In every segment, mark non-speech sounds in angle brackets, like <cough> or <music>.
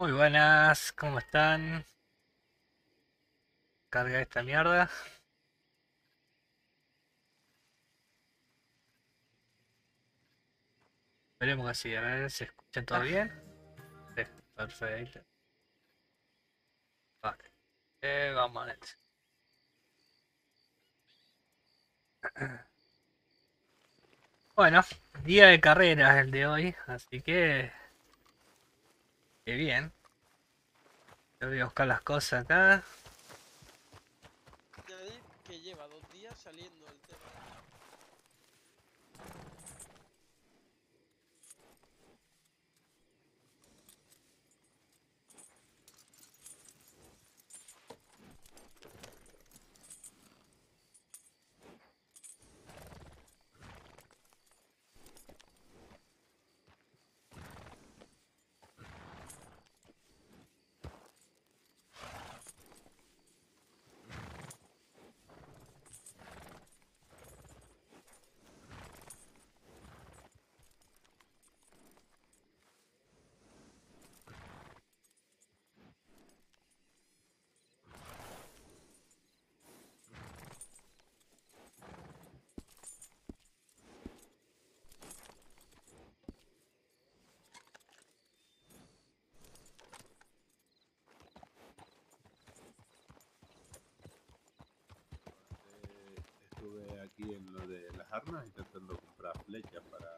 Muy buenas, ¿cómo están? Carga esta mierda. Veremos así, a ver, ¿se escucha todo bien? Sí, perfecto. Vale. Eh, vamos a ver. <clears throat> Bueno, día de carreras el de hoy, así que... Qué bien. Yo voy a buscar las cosas acá. Añadir que lleva dos días saliendo aquí en lo de las armas intentando comprar flechas para.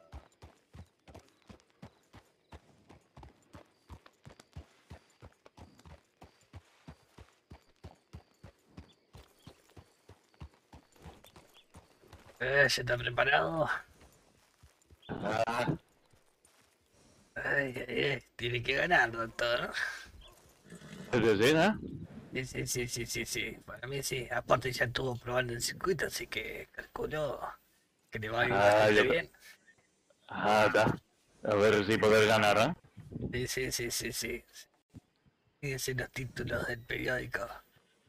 Eh, ¿se está preparado? Ah, Ay, ay, ay, tiene que ganar, doctor. ¿es decir, eh? Sí, sí, sí, sí, sí, sí. Para mí sí. Aparte ya estuvo probando el circuito, así que calculo que le va a ir Ah, bastante yo- bien. Ah, está. A ver si poder ganar, ¿eh? Sí, sí, sí, sí, sí. Fíjense los títulos del periódico.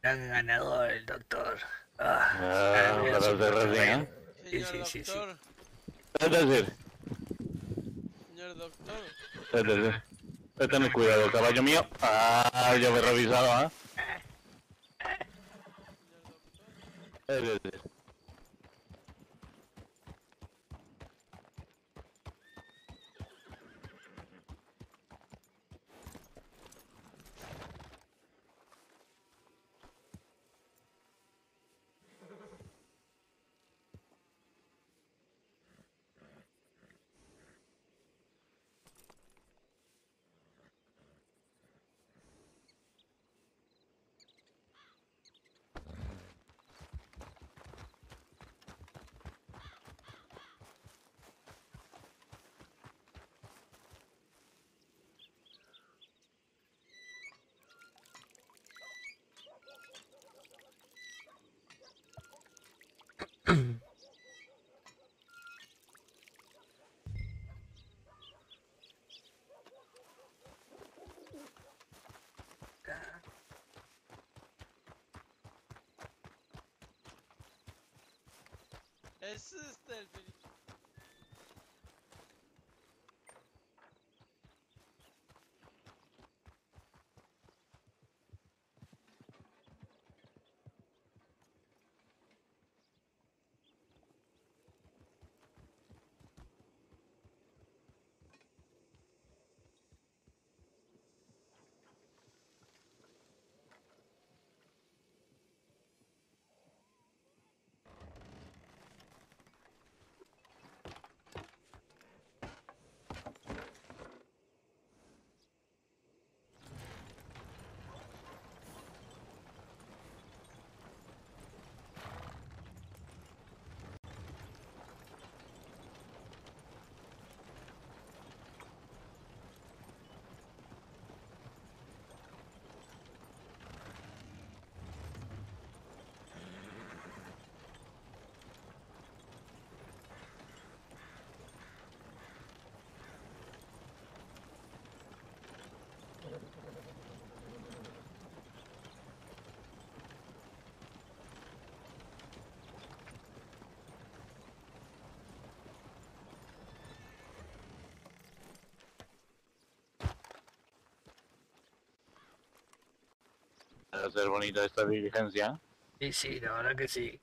Gran ganador, el doctor. Ah, Ah, para. ¿eh? Sí, sí, sí, sí. doctor, Es decir, señor doctor, es decir. Ten cuidado, caballo mío. Ah, ya me he revisado, ¿eh? Es decir. Es este Ser bonita esta diligencia. Sí, sí, la verdad que sí.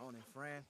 Morning, friend.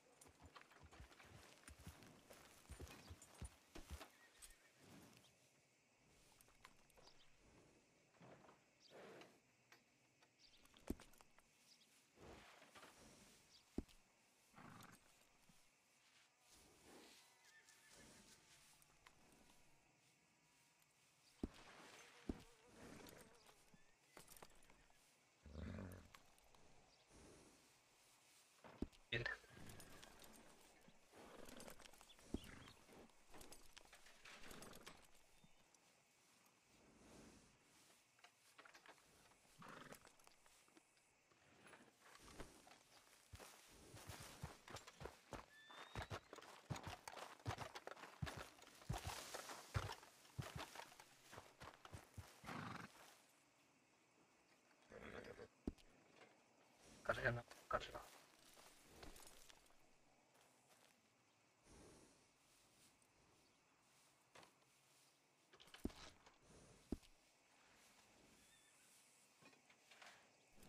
Cuatro.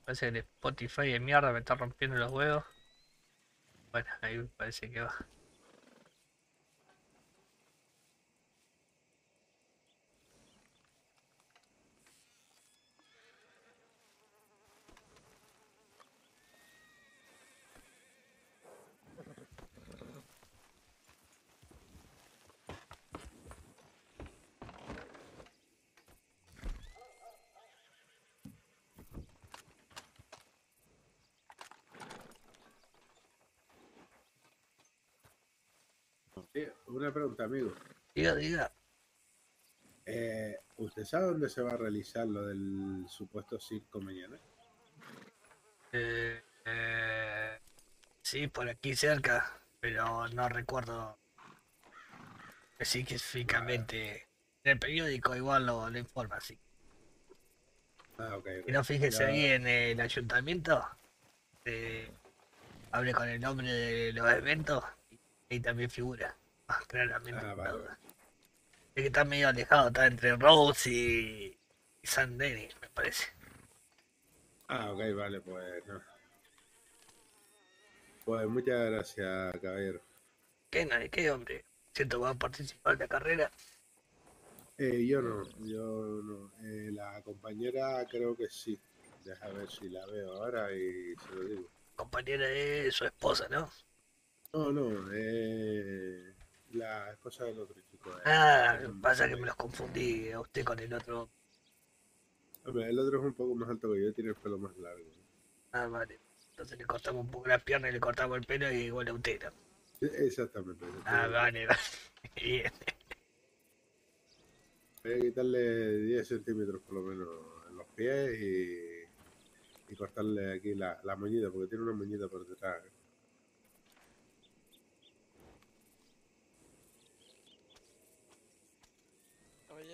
Parece que el Spotify de mierda me está rompiendo los huevos. Bueno, ahí parece que va. Pregunta, amigo. Diga, diga. Eh, ¿Usted sabe dónde se va a realizar lo del supuesto circo mañana? Eh, eh, sí, por aquí cerca, pero no recuerdo específicamente. En el periódico igual lo, lo informa, sí. Ah, ok. ok. Y no fíjese Ya- ahí en el ayuntamiento. eh, hable con el nombre de los eventos y ahí también figura. Claramente. Ah, vale. Es que está medio alejado, está entre Rose y, y San Denis, me parece. Ah, ok, vale, pues no. Pues muchas gracias, caballero. ¿Qué no? ¿De qué, hombre? Siento que va a participar de la carrera. Eh, yo no, yo no. Eh, la compañera creo que sí. Deja ver si la veo ahora y se lo digo. Compañera de su esposa, ¿no? No, no, eh, la esposa del otro chico. eh. Ah, pasa que me los confundí a usted con el otro. Hombre, el otro es un poco más alto que yo, tiene el pelo más largo. Ah, vale. Entonces le cortamos un poco las piernas y le cortamos el pelo y igual a usted, ¿no? Exactamente. Ah, vale, vale. <laughs> Bien. Voy a quitarle 10 centímetros por lo menos en los pies y, y cortarle aquí la, la moñita, porque tiene una moñita por detrás.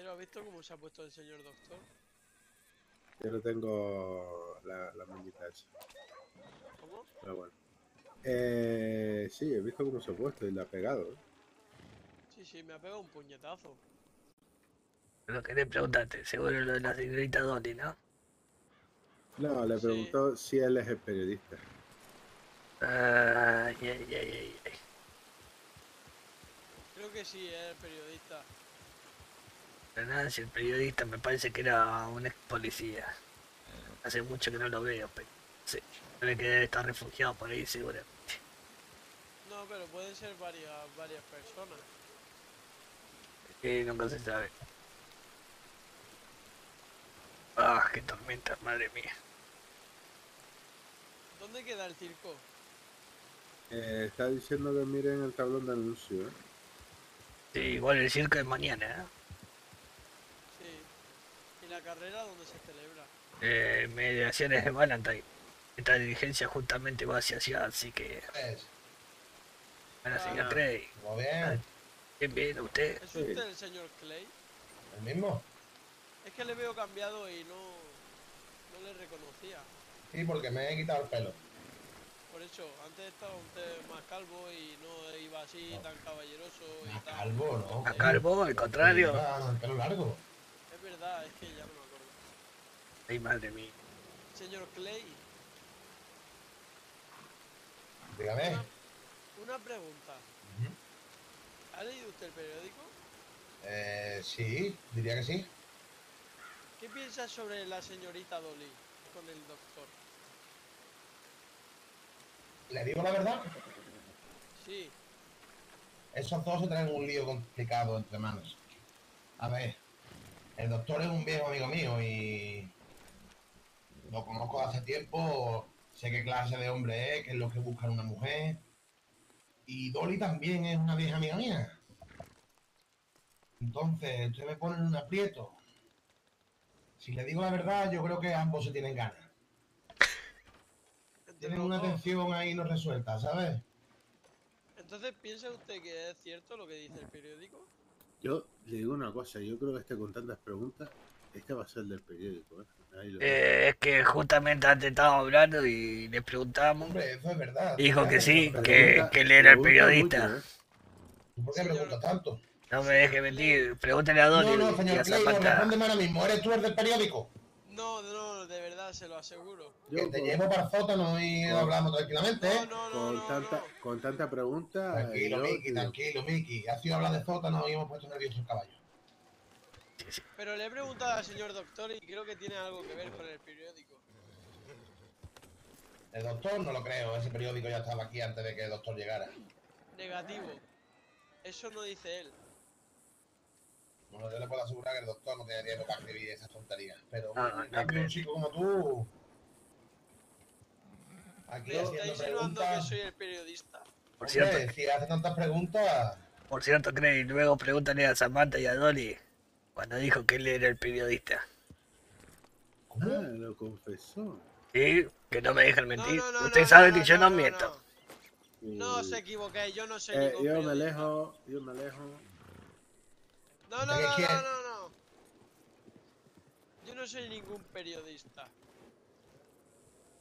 ¿Eh? Caballero, ¿ha visto cómo se ha puesto el señor doctor? Yo no tengo la, la moñita esa, ¿Cómo? pero bueno. Eh, sí, he visto cómo se ha puesto y le ha pegado. ¿eh? Sí, sí, me ha pegado un puñetazo. Lo que le preguntaste, seguro lo de la señorita Dolly, ¿no? No, le Sí. preguntó si él es el periodista. Ay, ay, ay, ay. Creo que sí, es el periodista. Si el periodista me parece que era un ex policía. Hace mucho que no lo veo, pero sí. Debe que debe estar refugiado por ahí, seguro. No, pero pueden ser varias, varias personas. Y nunca se sabe. Ah, qué tormenta, madre mía. ¿Dónde queda el circo? Eh, está diciendo que miren el tablón de anuncio. ¿eh? Sí, igual el circo es mañana, ¿eh? ¿Y la carrera dónde se celebra? Eh, mediaciones de Valentine. Esta diligencia justamente va hacia allá, así que... Es, Bueno, señor Ah. Craig. ¿Todo bien? Bien, bien, usted. ¿Es usted el señor Clay? ¿El mismo? Es que le veo cambiado y no, no le reconocía. Sí, porque me he quitado el pelo. Por eso, antes estaba usted más calvo y no iba así No. tan caballeroso y Más tal. calvo, ¿no? A calvo, al contrario. Iba el pelo largo. Es verdad, es que ya no me acuerdo. Ay, madre mía. Señor Clay, Dígame. una, una pregunta. ¿Ha leído usted el periódico? Eh, sí, diría que sí. ¿Qué piensa sobre la señorita Dolly con el doctor? ¿Le digo la verdad? Sí, Esos dos se traen un lío complicado entre manos. A ver, el doctor es un viejo amigo mío y lo conozco hace tiempo, sé qué clase de hombre es, qué es lo que busca una mujer. Y Dolly también es una vieja amiga mía. Entonces, usted me pone en un aprieto. Si le digo la verdad, yo creo que ambos se tienen ganas. Tienen una tensión ahí no resuelta, ¿sabes? Entonces, ¿piensa usted que es cierto lo que dice el periódico? Yo le digo una cosa, yo creo que este con tantas preguntas Este va a ser del periódico, ¿eh? Eh, es que justamente antes estábamos hablando y le preguntamos. Hombre, eso es verdad. Dijo que sí, Pero que, Pregunta- que él era el pregunta periodista. mucho, ¿eh? ¿tú ¿Por qué preguntas tanto? No me deje mentir. Pregúntale a Dolly No, no, señor Zapata. respóndeme ahora mismo. ¿Eres tú el del periódico? No, no, de verdad, se lo aseguro. Yo Que te con- llevo para el sótano y con- hablamos tranquilamente, No, ¿eh? no, no, con, no, tanta, no. con tanta pregunta. Tranquilo, yo Miki, tranquilo, Miki. Ha sido hablar de sótano y hemos puesto nervioso el caballo. Pero le he preguntado al señor doctor y creo que tiene algo que ver con el periódico. El doctor no lo creo, ese periódico ya estaba aquí antes de que el doctor llegara. Negativo. Eso no dice él. Bueno, yo le puedo asegurar que el doctor no tiene tiempo para escribir esas tonterías. Pero Ah, en no cambio, creo. un chico como tú. Aquí está insinuando que soy el periodista. Por Hombre, cierto, si hace tantas preguntas. por cierto, Craig, luego pregúntale a Samantha y a Dolly cuando dijo que él era el periodista. ¿Cómo? Ah, lo confesó. Sí, que no me dejen No, mentir. no, no, Usted no, sabe no, que yo no, no, no, miento. No, No Uy. os equivoquéis, yo no soy Eh, yo me alejo, yo me alejo. No, no, ¿De no, no, no, no. Yo no soy ningún periodista.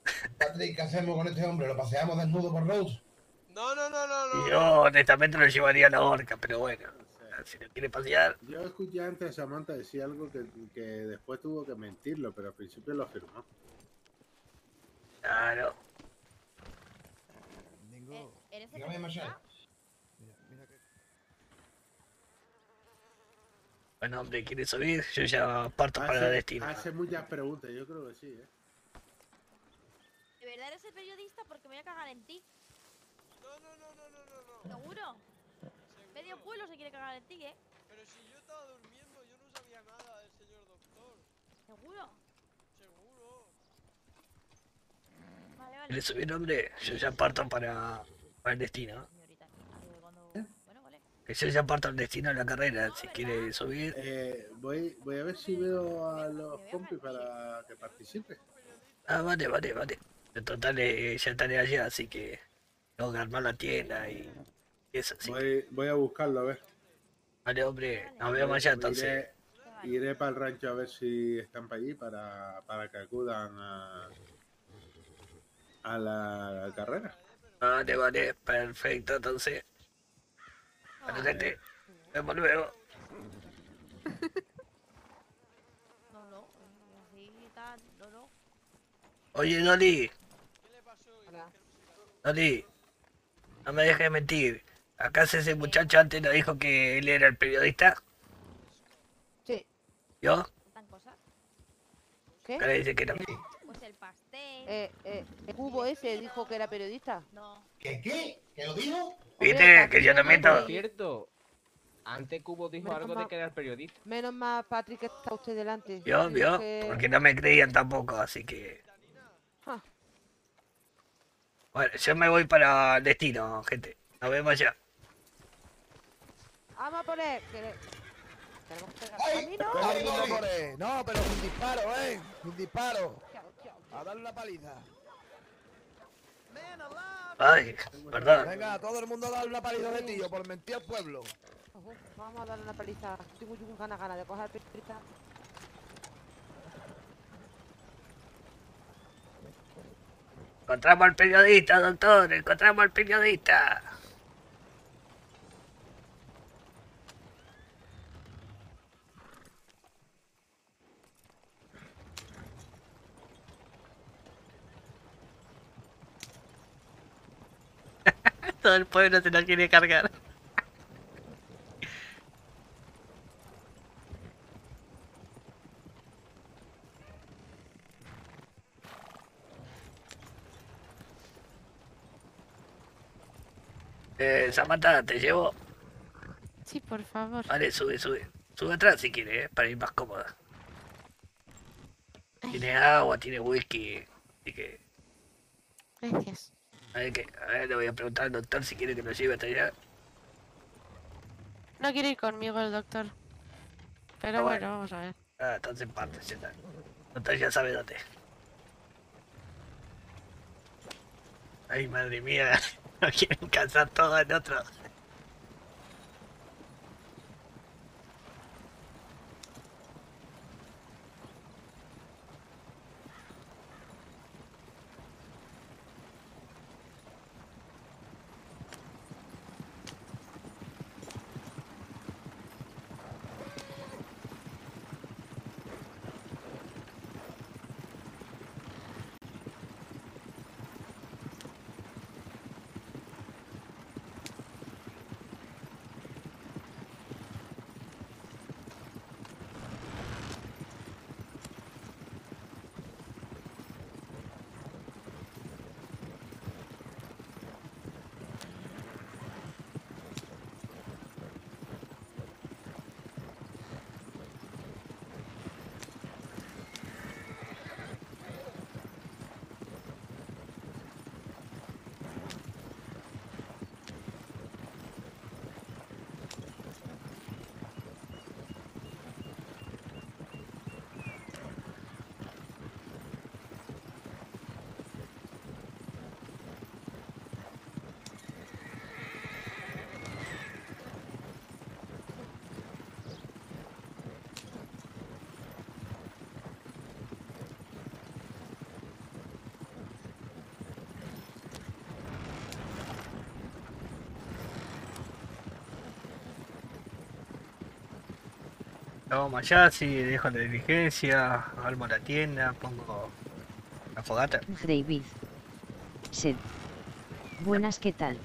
<laughs> Patrick, ¿qué hacemos con este hombre? ¿Lo paseamos desnudo por Rose? No, no, no, no, no. Yo honestamente lo llevaría a la horca, pero bueno, si lo quiere pasear. Yo escuché antes a Samantha decir algo que, que después tuvo que mentirlo, pero al principio lo afirmó. Claro. ¿Eres el Dígame, periodista? Marshall. Bueno, hombre, quiere subir, yo ya parto para el Hace, destino. hace muchas preguntas, yo creo que sí, ¿eh? ¿De verdad eres el periodista? Porque me voy a cagar en ti. No, no, no, no, no, no, no. ¿Seguro? Medio Seguro. pueblo se quiere cagar en ti, ¿eh? Pero si yo estaba durmiendo, yo no sabía nada del señor doctor. ¿Seguro? Seguro. Vale, vale. ¿Quiere subir, hombre? Yo ya parto para, para el destino. Señorita, algo de cuando... Yo ya parto al destino de la carrera, si quiere subir. Eh, voy, voy a ver si veo a los compis para que participe. Ah, vale, vale, vale. En total eh, ya estaré allá, así que tengo que armar la tienda y eso, sí. Voy, voy a buscarlo a ver. Vale, hombre, nos vemos allá entonces. Iré, iré para el rancho a ver si están para allí para, para que acudan a, a la carrera. Vale, vale, perfecto, entonces. Bueno, gente, nos vemos luego. <laughs> No, no. Así tal, no, no. Oye, Dolly, ¿Qué le pasó? Hola. Dolly, no me dejes mentir. ¿Acaso ese muchacho antes nos dijo que él era el periodista? Sí. ¿Yo? ¿Faltan cosas? ¿Qué? Ahora dice que no. Pues el pastel. Eh, eh, el cubo ese dijo que era periodista. No. ¿Qué qué? ¿Que lo digo? ¿Viste? Que yo no miento. Por cierto, antes Cubo dijo Menos algo de que era el periodista. Menos mal, Patrick, que está usted delante. Sí, ¿Vio? que- Porque no me creían tampoco, así que... Ah, Bueno, yo me voy para el destino, gente. Nos vemos allá. Vamos a poner. que le- Tenemos que pegar camino. No, pero sin disparo, ¿eh? Sin disparo. A darle una paliza. Ay, perdón. Venga, todo el mundo a darle una paliza de tío por mentir al pueblo. Vamos a darle una paliza. Tengo yo ganas ganas de coger periodista. Encontramos al periodista, doctor. Encontramos al periodista. Todo el pueblo se lo quiere cargar. Eh, Samantha, te llevo. Sí, por favor. Vale, sube, sube. Sube atrás si quiere, ¿eh? para ir más cómoda. Tiene agua, tiene whisky. Así que, Gracias. A ver, que, a ver, le voy a preguntar al doctor si quiere que lo lleve hasta allá. No quiere ir conmigo el doctor. Pero Ah, bueno, bueno. vamos a ver. Ah, entonces en parte, ya está. Doctor ya sabe dónde. Ay, madre mía. <laughs> No quieren casar todo en otro. Vamos allá, sí, dejo la diligencia, armo la tienda, pongo la fogata. David. Sed. Buenas, ¿qué tal?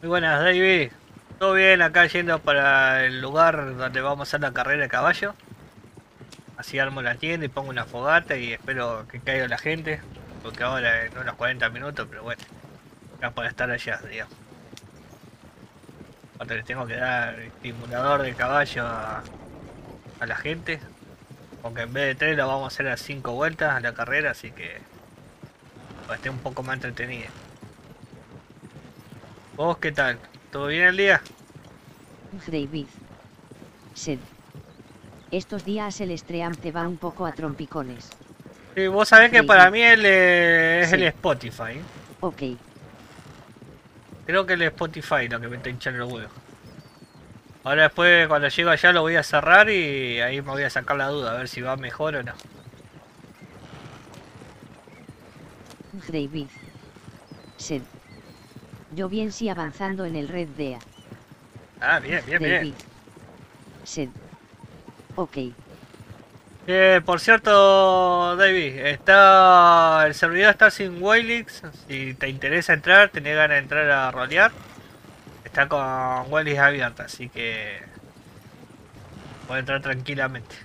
Muy buenas, David. Todo bien acá yendo para el lugar donde vamos a hacer la carrera de caballo. Así armo la tienda y pongo una fogata y espero que caiga la gente. Porque ahora en unos 40 minutos, pero bueno. Ya para estar allá, digamos. Aparte le tengo que dar estimulador de caballo a, a la gente. Aunque en vez de 3 la vamos a hacer a 5 vueltas a la carrera, así que... Para esté un poco más entretenida. ¿Vos qué tal? ¿Todo bien el día? David. Sed. Estos días el Stream te va un poco a trompicones. Sí, vos sabés que para mí el, eh, es el. Spotify. Ok. Creo que el Spotify lo que me está hinchando los huevos. Ahora después cuando llego allá lo voy a cerrar y ahí me voy a sacar la duda a ver si va mejor o no. David. Sed. Yo bien sí avanzando en el Red Dea. Ah, bien, bien, David. bien. Sed. Ok. Eh, por cierto, David, está el servidor está sin Waylix. Si te interesa entrar, tenés ganas de entrar a rolear. Está con Waylix abierta, así que puede entrar tranquilamente.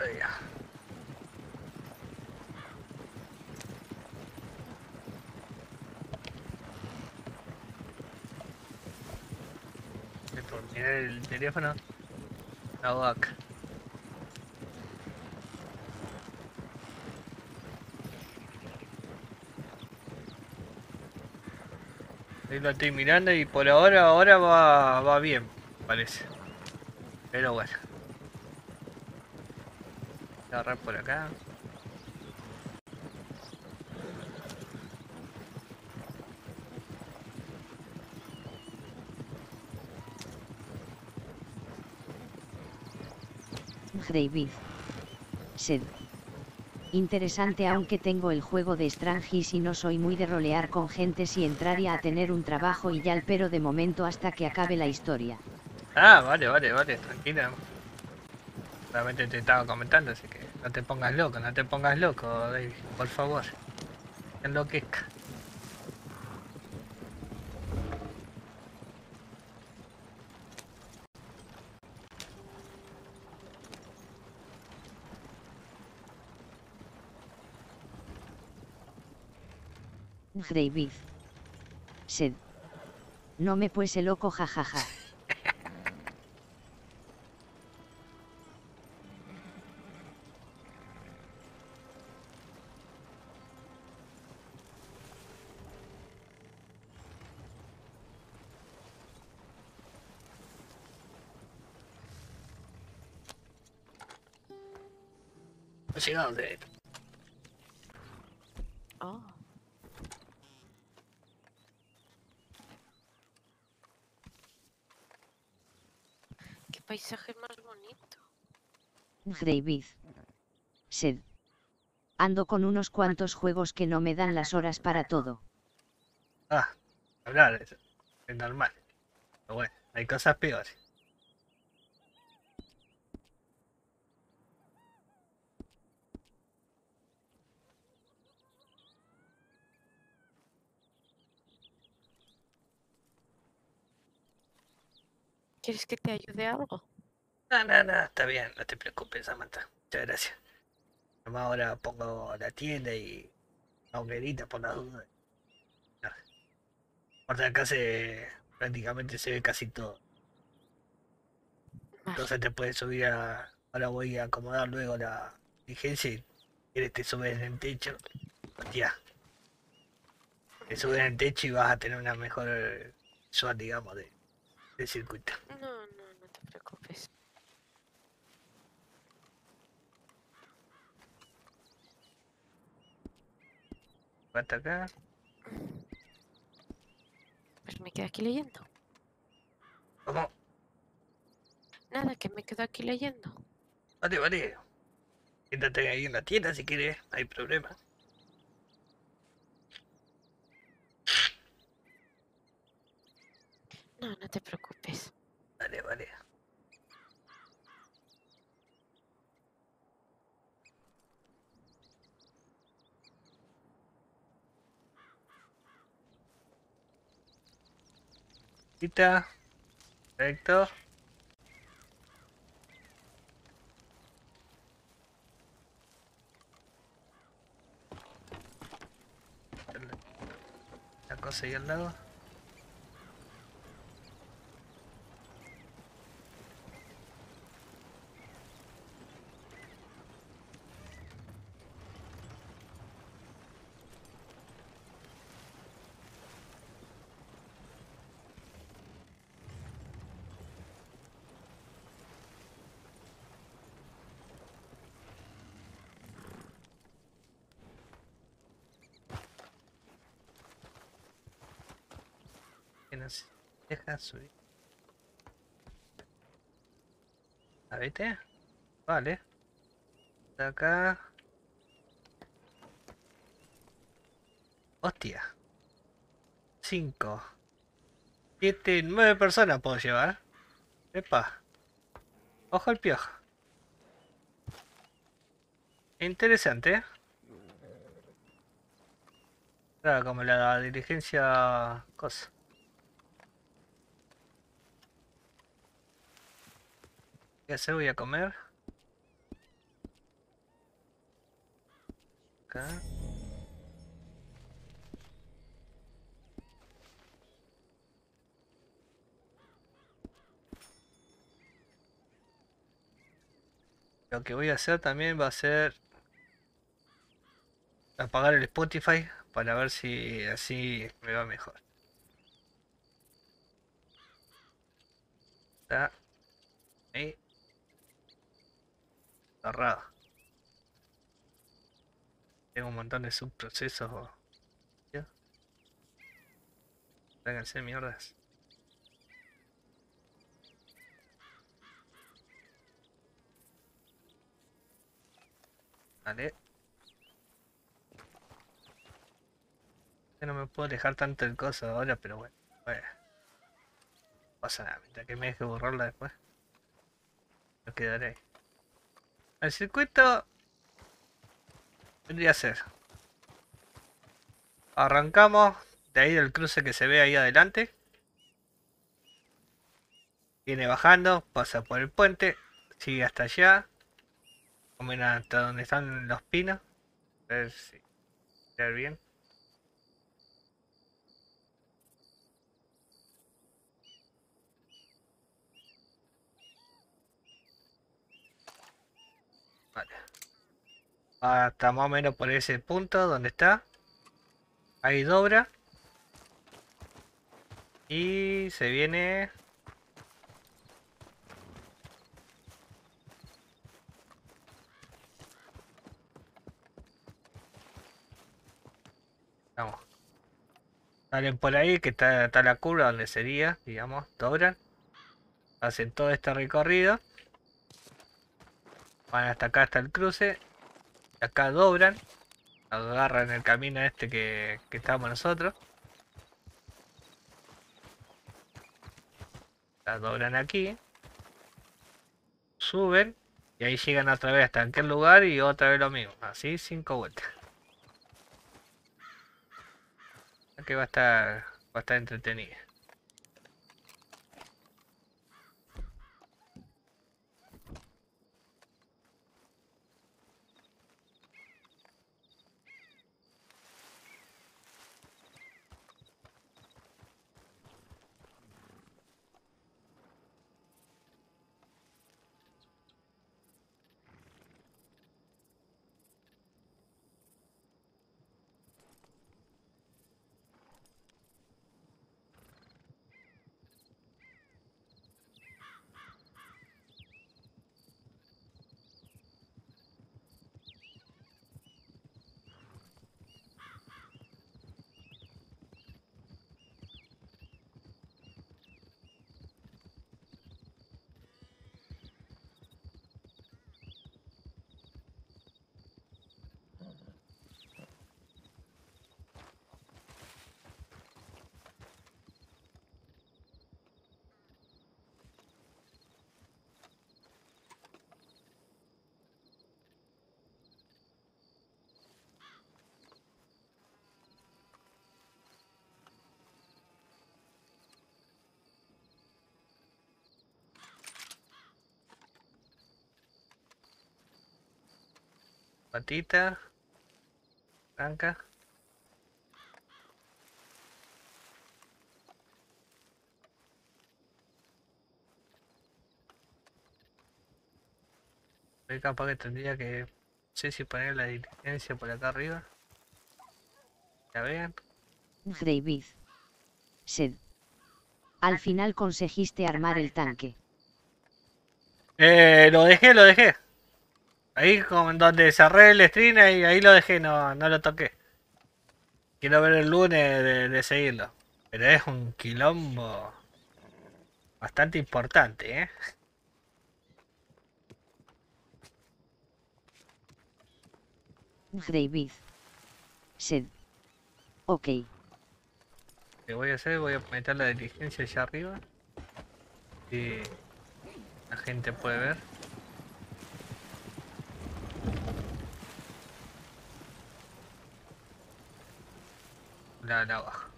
Ahí ya. El teléfono. La vaca. Ahí lo estoy mirando y por ahora, ahora va, va bien, parece. Pero bueno. Agarrar por acá. David. Sed. Interesante aunque tengo el juego de Strangis y no soy muy de rolear con gente si entraría a tener un trabajo y ya pero de momento hasta que acabe la historia. Ah, vale, vale, vale, tranquila. Realmente te estaba comentando, así que no te pongas loco, no te pongas loco, David, por favor. Enloquezca. David. Sed. No me puese loco jajaja. De Oh. Qué paisaje más bonito. David. Sed. Ando con unos cuantos juegos que no me dan las horas para todo. Ah, hablar es, es normal. Pero bueno, hay cosas peores. ¿Quieres que te ayude algo? No, no, no, está bien, no te preocupes, Samantha. Muchas gracias. Nomás ahora pongo la tienda y la hoguerita por las dudas. Por acá se prácticamente se ve casi todo. Entonces te puedes subir a. Ahora voy a acomodar luego la vigencia y quieres te subes en el techo. Hostia. Te subes en el techo y vas a tener una mejor visual, digamos, de, circuito. No, no, no te preocupes. Hasta acá. Pues me quedo aquí leyendo. ¿Cómo? Nada, que me quedo aquí leyendo. Vale, vale. Siéntate ahí en la tienda si quieres, no hay problema. No, no te preocupes. Vale, vale. Quita. Perfecto. La cosa ahí al lado. que nos deja subir. A vete. Vale. De acá. Hostia. Cinco. Siete, nueve personas puedo llevar. Epa. Ojo al piojo. Interesante. Claro, como la diligencia cosa. ¿Qué hacer? Voy a comer. Acá. Lo que voy a hacer también va a ser apagar el Spotify para ver si así me va mejor. Ahí cerrado. Tengo un montón de subprocesos. ¿Ya? Mierdas. Vale. No me puedo dejar tanto el coso ahora, pero bueno. bueno. No pasa nada, mientras que me deje borrarla después. No quedaré ahí. El circuito vendría a ser. Arrancamos de ahí del cruce que se ve ahí adelante. Viene bajando, pasa por el puente, sigue hasta allá. Comen hasta donde están los pinos. A ver si ver bien. Hasta más o menos por ese punto donde está. Ahí dobra. Y se viene... Vamos. Salen por ahí, que está, está la curva donde sería, digamos, doblan. Hacen todo este recorrido. Van hasta acá, hasta el cruce. Acá doblan. Agarran el camino este que, que estábamos nosotros. La doblan aquí. Suben. Y ahí llegan otra vez hasta aquel lugar y otra vez lo mismo. Así cinco vueltas. Que va a estar, va a estar entretenida. Patita. Blanca. Capaz que tendría que... No sé si poner la diligencia por acá arriba. Ya vean. David. Sed. Al final conseguiste armar el tanque. Eh, lo dejé, lo dejé. Ahí como en donde cerré el stream, ahí, ahí lo dejé, no, no lo toqué. Quiero ver el lunes de, de seguirlo. Pero es un quilombo bastante importante, ¿eh? David. Sed. Ok. que voy a hacer, voy a meter la diligencia allá arriba. Y la gente puede ver. La, la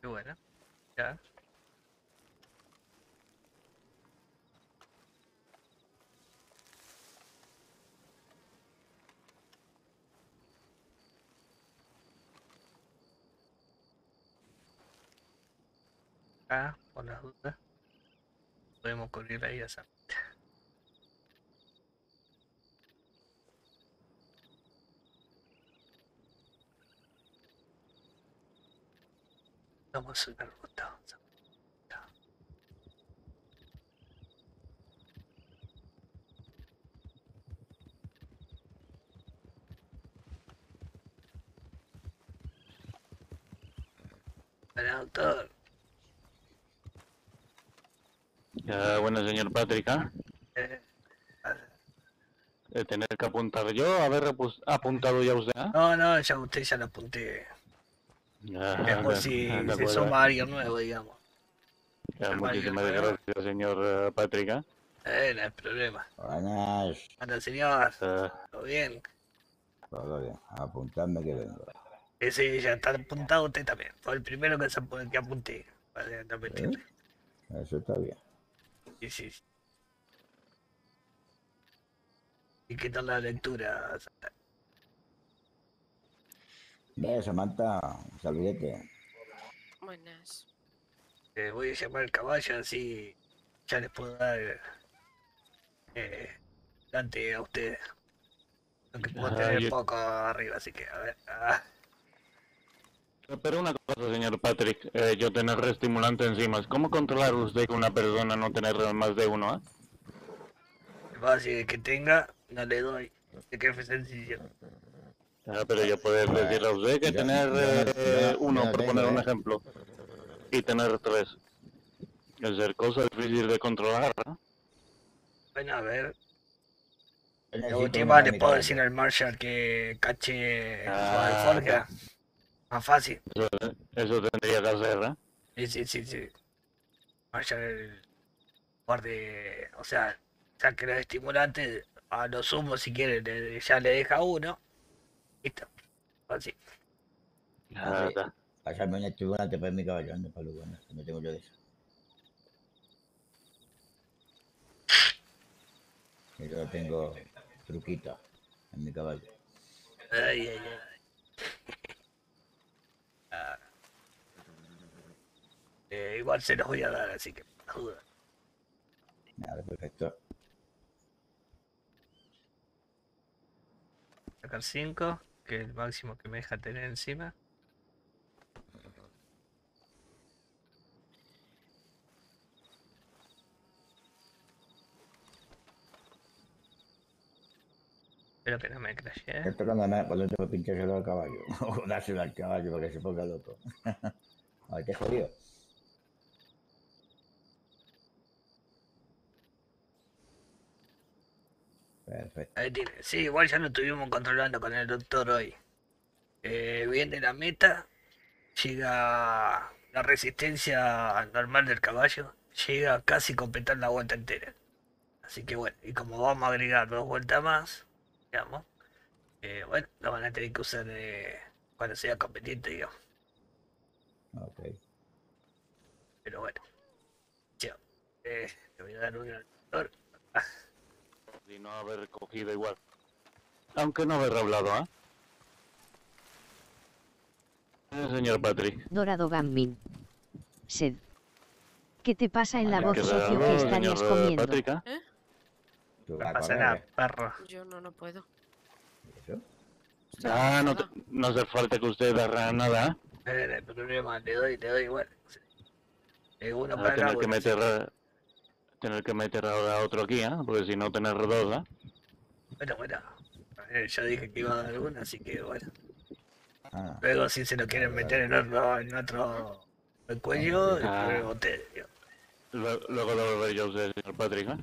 Qué bueno. Ya. Ah, por las dudas. Podemos cubrir ahí esa. Vamos a ver botón. Hola, doctor. Ya, bueno, señor Patrick, ¿ah? Eh, De tener que apuntar yo, haber apus- apuntado ya usted, ¿ah? No, no, ya usted ya lo apunté. Es por si <laughs> se suma alguien nuevo, digamos. Ya, muchísimas gracias, señor eh, Patrick, ¿ah? Eh, no hay problema. Buenas, Anda, señor. Eh, ¿Todo bien? todo bien. Apuntadme que vengo. Ese ya está apuntado usted también. Fue el primero que, se que apunté. Vale, no mentirle. Eso está bien. Sí, sí. sí. ¿Y qué tal la lectura? Santa? Ve, Samantha, saludete. Buenas. Eh, voy a llamar al caballo así ya les puedo dar eh, Dante a ustedes. Aunque puedo Ah, tener yo- poco arriba, así que a ver. ah, Pero una cosa, señor Patrick, eh, yo tener reestimulante encima, ¿cómo controlar usted que una persona no tener más de uno, ah? fácil que tenga, no le doy. De que fue sencillo. Ah, pero yo puedo decirle a usted que tener no- eh, no- uno, no por poner un ejemplo, y tener tres. Es ser cosa difícil de controlar, ¿no? Bueno, a ver. Necesito última le puedo de- decir al Marshall que cache Ah, Forja. Más fácil. Eso, eso tendría que hacer, ¿eh? Sí, sí, sí, sí. Marshall guarde, o sea, saque los estimulantes, a lo sumo si quiere, le- ya le deja uno. Listo. Así. Ah, está. Pasarme un estimulante para mi caballo, anda, para lo bueno, que no tengo yo de eso. Yo tengo truquito en mi caballo. Ay, ay, ay. Ah. Eh, igual se los voy a dar, así que duda. Nada, perfecto. Sacar 5, que es el máximo que me deja tener encima. Espero que no me crashe. ¿eh? Esperando a nada, cuando tengo que pinchárselo al caballo. O dárselo al caballo para que se ponga loco. <laughs> Ay, qué jodido. Perfecto. Ahí tiene. Sí, igual ya lo estuvimos controlando con el doctor hoy. Eh, viene la meta, llega la resistencia normal del caballo, llega a casi completar la vuelta entera. Así que bueno, y como vamos a agregar dos vueltas más, digamos, eh, bueno, lo van a tener que usar eh, cuando sea competente, digamos. Ok. Pero bueno, yo, eh, le voy a dar una al doctor. Y no haber recogido igual. Aunque no haber hablado, ¿ah? Eh, señor Patrick. Dorado Gambin. Sed. ¿Qué te pasa en la voz ¿Qué socio algo, que estarías eh, comiendo? Patrick, ah? Tú No pasa nada, ¿eh? perro. Yo no, no puedo. ¿Eso? Ah, no, te- no hace falta que usted agarre nada, ¿ah? Eh, no le doy, le doy igual. Eh, uno para a el tener que meter, eh, tener que meter ahora otro aquí, ¿ah? Porque si no tener dos, ¿ah? Bueno, bueno. Eh, yo dije que iba a dar una, así que bueno. Ah, Luego si se lo quieren meter en otro, en otro el cuello, Ah. luego lo volveré yo a usted, señor Patrick, ¿ah?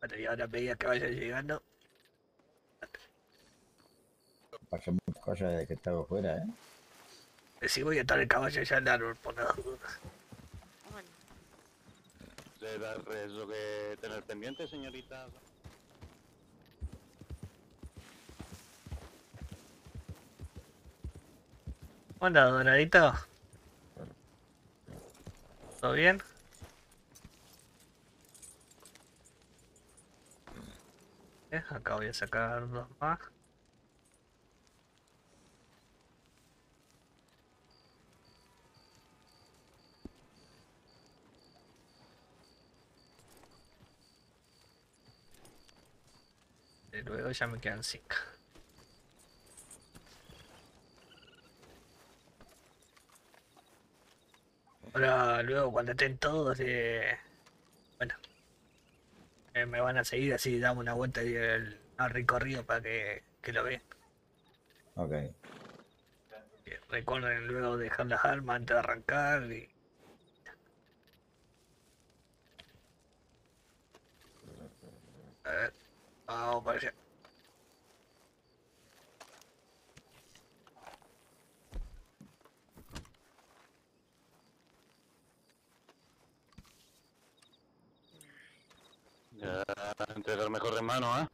Bueno, y ahora pedía que vaya llegando. pasan muchas cosas desde que estaba fuera, ¿eh? Eh, Si voy a estar el caballo ya al árbol, por. Bueno, ¿Usted da eso que tener pendiente, señorita? Hola, Doradito. ¿Todo bien? Eh, acá voy a sacar dos más. Y luego ya me quedan cinco. Ahora, luego cuando estén todos, eh, bueno, eh, me van a seguir así, damos una vuelta y el al recorrido para que, que lo vean. Ok. Eh, Recuerden luego dejar las armas antes de arrancar y... A ver, vamos para allá. Ya, entregar mejor de mano, ¿ah?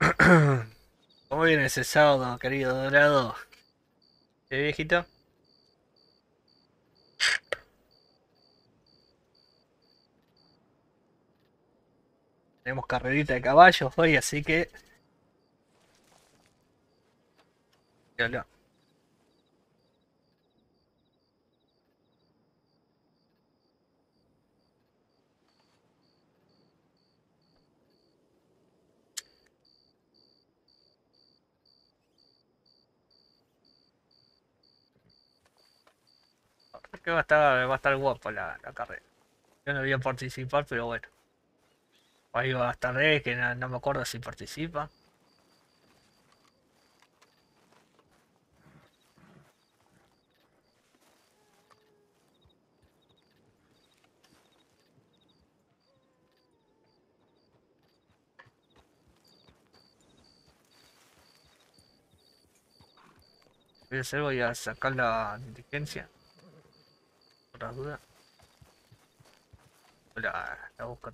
<clears throat> ¿Cómo viene ese sábado, querido Dorado? ¿Sí, viejito? Tenemos carrerita de caballos hoy, así que... Hola. Creo va a estar, va a estar guapo la, la carrera. Yo no voy a participar, pero bueno. Ahí va a estar que no, me acuerdo si participa. Voy a hacer, voy a sacar la inteligencia. Por la duda. La, la busco.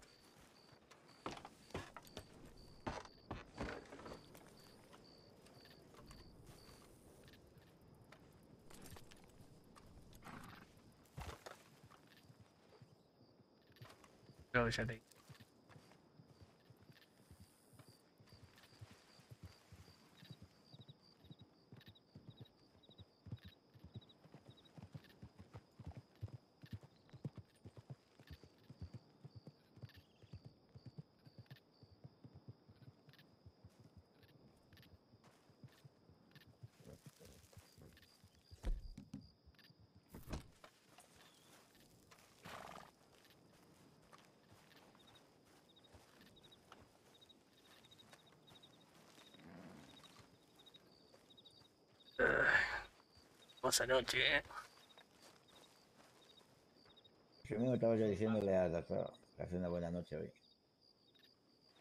Creo que ya leí. Hermosa noche, ¿eh? Yo mismo estaba yo diciéndole al doctor que hace una buena noche hoy.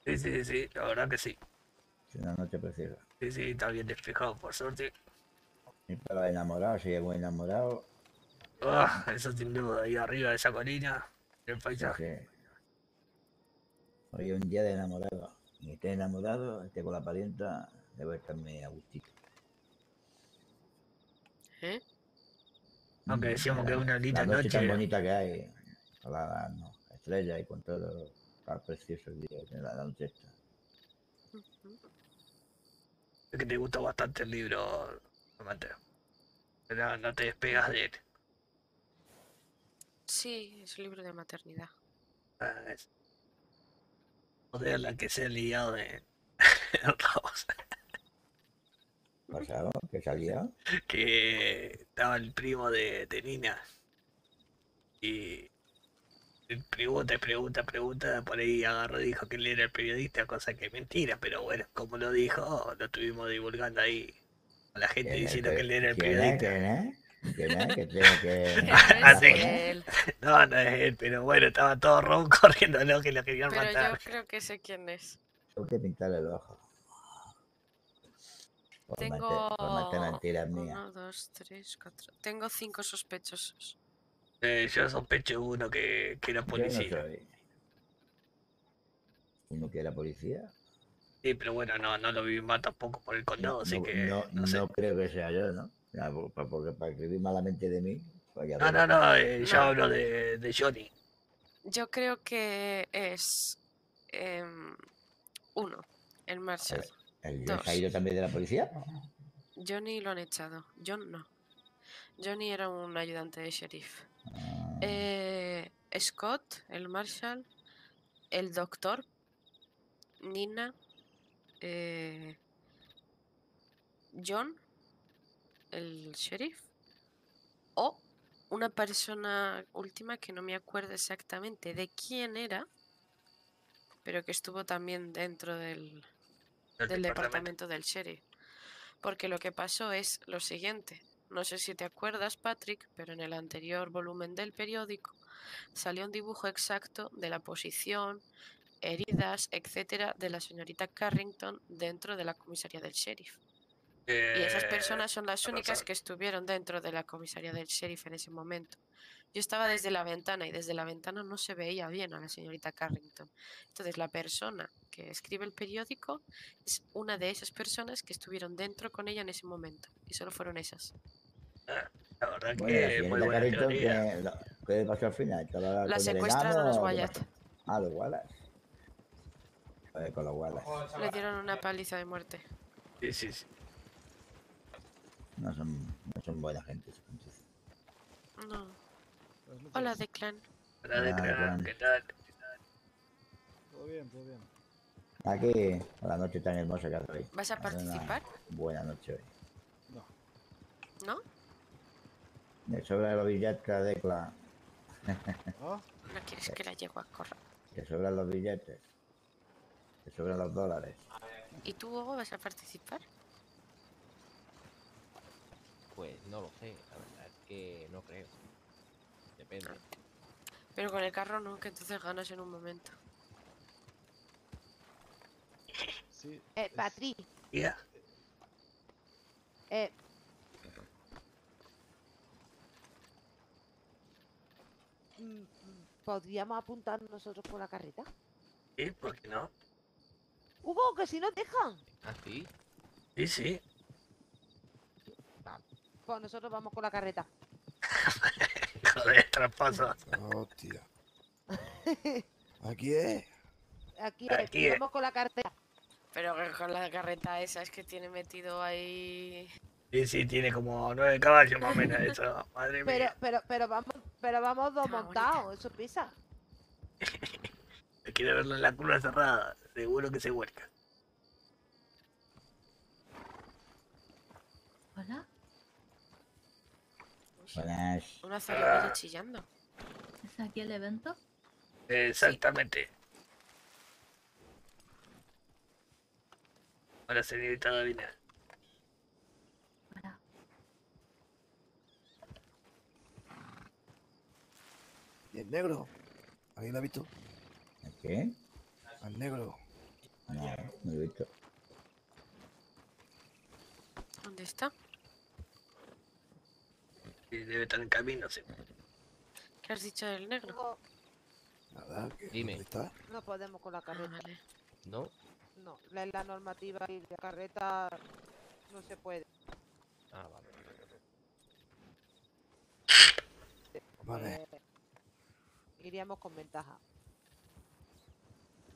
Sí, sí, sí, la verdad que sí. Es una noche preciosa. Sí, sí, está bien despejado, por suerte. Y para enamorado, sigue muy enamorado. Ah, eso sin duda, ahí arriba de esa colina, el paisaje. Hoy es un día de enamorado. Ni esté enamorado, esté con la parienta, debe estarme a gustito. ¿Eh? Aunque decíamos que es una La linda noche tan noche. bonita que hay, con la no, estrella y con todo, tan precioso el día, que la noche esta. Es que te gusta bastante el libro, Mateo. No, no te despegas de él. Sí, es un libro de maternidad. Ah, es- Joder, la que se ha liado de. <laughs> ¿Pasado? ¿Qué salía? que estaba el primo de, de Nina. Y él pregunta, y pregunta, pregunta, por ahí agarró y dijo que él era el periodista, cosa que es mentira, pero bueno, como lo dijo, lo estuvimos divulgando ahí a la gente ¿Quién es diciendo el que él era el ¿Quién es? periodista. ¿Quién es? ¿Quién es? Que tengo que... <laughs> Así que, <laughs> no, no es él, pero bueno, estaba todo Ron <laughs> corriendo, ¿no? Que lo querían Pero yo matar. creo que sé quién es. Tengo que pintarle el ojo. Por, Tengo mate- uno, dos, tres, cuatro. Tengo cinco sospechosos. Eh, yo sospecho uno que, que era Yo no policía. soy. ¿Uno que era policía? Sí, pero bueno, no, no lo vi más tampoco por el condado, así no, que no, no sé. no creo que sea yo, ¿no? Porque para escribir malamente de mí. No, no, no, eh, yo No. hablo de, de Johnny. Yo creo que es em, uno, el Marshall. ¿El John Dos. se ha ido también de la policía? Johnny lo han echado. John no. Johnny era un ayudante de sheriff. Ah, Eh, Scott, el Marshall, el doctor, Nina, eh, John, el sheriff, o una persona última que no me acuerdo exactamente de quién era, pero que estuvo también dentro del, Del del departamento. departamento del sheriff. Porque lo que pasó es lo siguiente. No sé si te acuerdas, Patrick, pero en el anterior volumen del periódico salió un dibujo exacto de la posición, heridas, etcétera, de la señorita Carrington dentro de la comisaría del sheriff. Y esas Eh, personas son las únicas que estuvieron dentro de la comisaría del sheriff en ese momento. Yo estaba desde la ventana y desde la ventana no se veía bien a la señorita Carrington. Entonces la persona que escribe el periódico es una de esas personas que estuvieron dentro con ella en ese momento. Y solo fueron esas. La verdad Bueno, la que muy señorita buena Carrington, teoría. ¿qué, lo- qué le pasó al final? ¿Estaba La el secuestraron los Wyatt. Ah, los Wallace. Eh, con los Wallace. Le dieron una paliza de muerte. Sí, sí, sí. No son, no son buena gente. No. Hola, Declan. Hola, Declan, ¿qué tal? Todo bien, todo bien. Aquí, con la noche tan hermosa que hace hoy. ¿Vas a participar? Buena noche hoy. ¿No? Me sobra los billetes de Cla. <laughs> ¿No quieres que la yegua corra? Que sobran los billetes. Que sobran los dólares. ¿Y tú, Hugo, vas a participar? Pues no lo sé, la verdad es que no creo. Depende. Pero con el carro no, que entonces ganas en un momento. Sí. Eh, Patri, eh. mm, ¿Podríamos apuntar nosotros por la carreta? Sí, ¿por qué no? Hugo, que si no dejan. ¿Ah, sí? Sí, sí. Pues nosotros vamos con la carreta. <laughs> Tramposo. Hostia. Aquí es. Aquí, Aquí es, es. vamos con la carreta. Pero con la carreta esa es que tiene metido ahí... Sí, sí, tiene como nueve caballos más o menos eso. <laughs> Madre Pero, mía. pero, pero vamos, pero vamos dos montados, eso pisa. Quiere verlo en la curva cerrada. Seguro que se vuelca. Hola, una zarigüeya chillando. ¿Es aquí el evento? Exactamente. Hola, señorita Davina. Hola. ¿Y el negro? ¿Alguien ha visto? ¿A qué? Al negro. No, no lo he visto. ¿Dónde está? Debe estar en camino, sí. ¿Qué has dicho del negro? Nada, Dime. ¿dónde está? No podemos con la carreta. No. No, la, la normativa y la carreta no se puede. Ah, vale. Vale. Eh, iríamos con ventaja.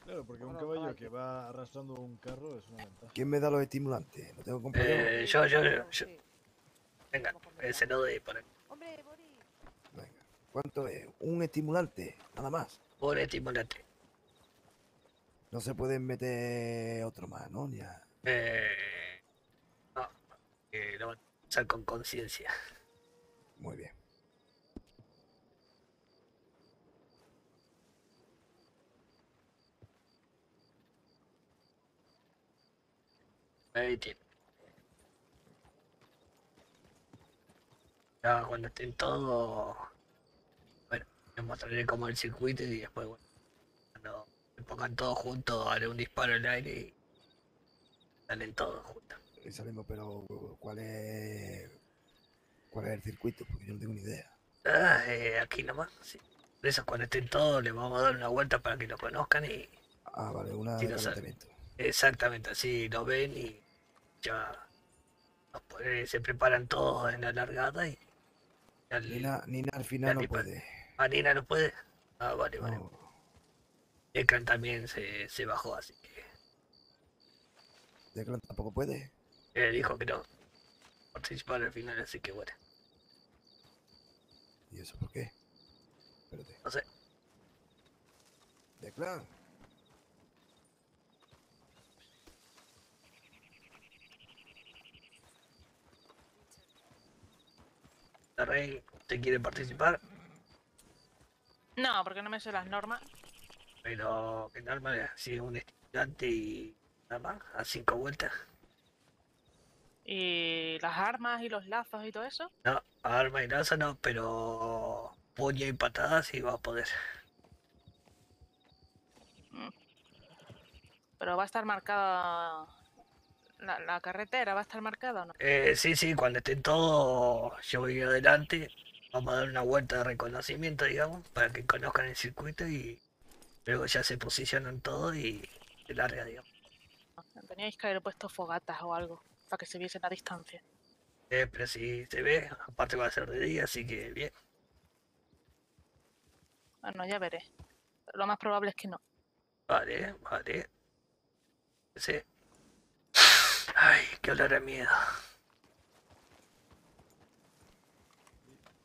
Claro, porque un caballo que va arrastrando un carro es una ventaja. ¿Quién me da los estimulantes? ¿Lo tengo que comprar? Eh, yo, yo, yo, yo. Venga, se lo doy por ahí. Hombre, Boris. ¿Cuánto es? Un estimulante, nada más. Por estimulante. No se pueden meter otro más, ¿no? Ni a- Eh, no, eh, lo van a usar con conciencia. Muy bien. Ahí tiene. Ya cuando estén todos. Bueno, les mostraré cómo el circuito y después, bueno, cuando se pongan todos juntos, haré un disparo al aire y salen todos juntos. Y salimos, pero ¿cuál es cuál es el circuito? Porque yo no tengo ni idea. Ah, eh, aquí nomás, sí. Por eso cuando estén todos les vamos a dar una vuelta para que lo conozcan y Ah, vale, una Sí, de calentamiento. exactamente así lo ven y ya se preparan todos en la largada y al- Nina, Nina al final no puede. Ah, Nina no puede. Ah, vale, vale. Declan también se, se bajó, así que Declan tampoco puede. eh, dijo que no participar al final, así que bueno, ¿Y eso por qué? Espérate. no sé. Declan. La Rey, ¿te quiere participar? No, porque no me sé las normas. Pero que normal, si un estimulante y nada más, a cinco vueltas. Y las armas y los lazos y todo eso. No, arma y lanza no, pero puño y patadas sí va a poder. Pero va a estar marcada. La, la carretera va a estar marcada o no? Eh, sí, sí, cuando estén todos, yo voy adelante. Vamos a dar una vuelta de reconocimiento, digamos, para que conozcan el circuito y luego ya se posicionan todos y se larga, digamos. Teníais que haber puesto fogatas o algo para que se viesen a distancia. Eh, pero si se ve, aparte va a ser de día, así que bien. Bueno, ya veré. Lo más probable es que no. Vale, vale. Sí. Ay, qué olor a miedo.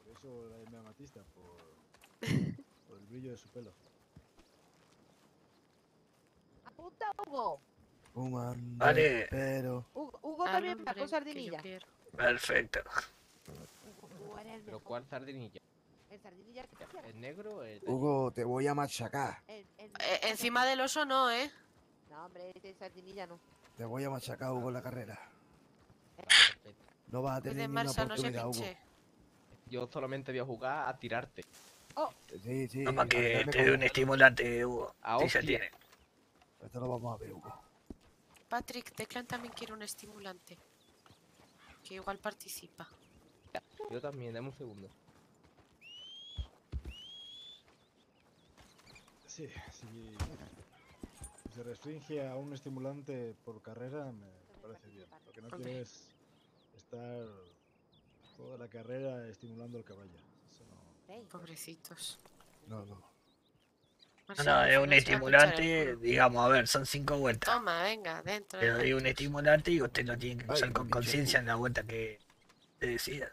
Por eso la llama Amatista, por, <laughs> por el brillo de su pelo. Apunta, Hugo. Vale. Pero. Hugo, también que yo sardinilla. Perfecto. Hugo era el ¿Pero mejor. cuál sardinilla? El sardinilla que te hacía. ¿El negro o el Hugo, te voy a machacar. El, el Eh, encima del oso no, ¿eh? No, hombre, el sardinilla no. Te voy a machacar, Hugo, en la carrera. No vas a tener Cuiden ni una Marsa, no se oportunidad, Hugo. Yo solamente voy a jugar a tirarte. Sí, sí. No, para que te dé un estimulante, Hugo. A Sí, hostia. tiene. Esto lo vamos a ver, Hugo. Patrick, Declan también quiere un estimulante. Que igual participa. Yo también, dame un segundo. Sí, si se restringe a un estimulante por carrera, me parece bien. Lo que no Hombre. quiero es estar toda la carrera estimulando el caballo. Eso no. Pobrecitos. No, no. No, no, es un estimulante, digamos, a ver, son cinco vueltas. Toma, venga, dentro. Le doy un estimulante y usted lo tiene que usar con conciencia en la vuelta que te decida.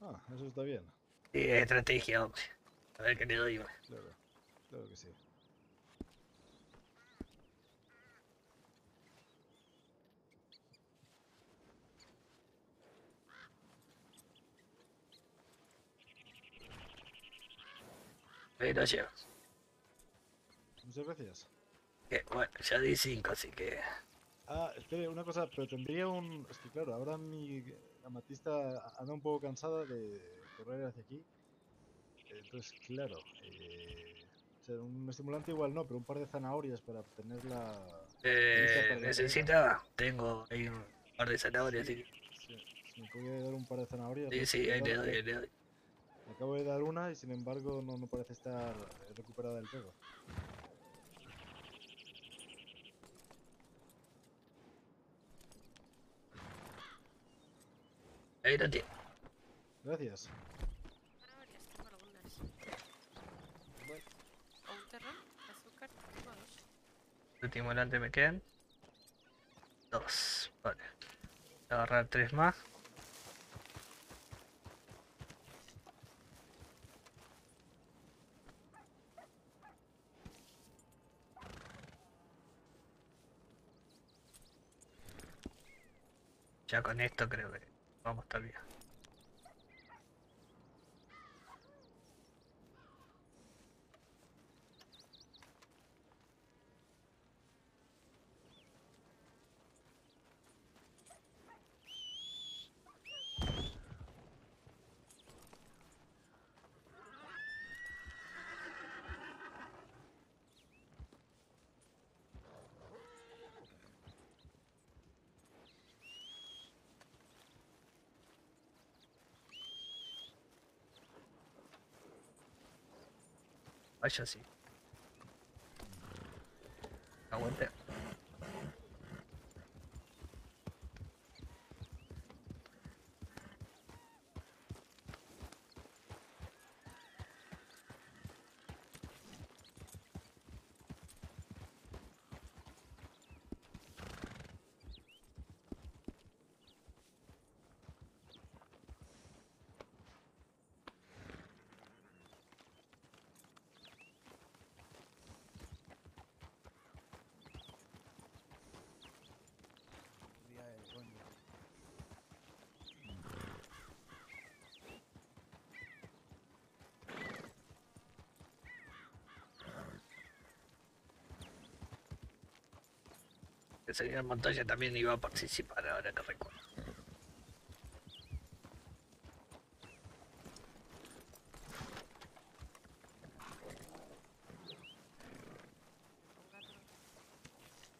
Ah, eso está bien. Sí, es estrategia, hombre. A ver qué le doy. una. Claro, claro que sí. Ahí lo. Muchas gracias. Que, bueno, ya di cinco, así que. Ah, espere, una cosa, pero tendría un... Es que claro, ahora mi amatista anda un poco cansada de correr hacia aquí. Entonces, claro, eh, o sea, un estimulante igual no, pero un par de zanahorias para obtener la... Eh, para necesita, tengo ahí un par de zanahorias. carrera. Si me puede dar un par de zanahorias. Sí, sí, ahí le doy, ahí le doy. Acabo de dar una y sin embargo no, no parece estar recuperada del todo. Ahí lo tiene. Gracias. Zanahorias, tengo algunas. O un terrón, azúcar, tengo dos. Último delante me quedan. Dos. Vale. Voy a agarrar tres más. Ya con esto creo que vamos a estar bien. Vaya sí. Aguante. El señor Montoya también iba a participar ahora que recuerdo.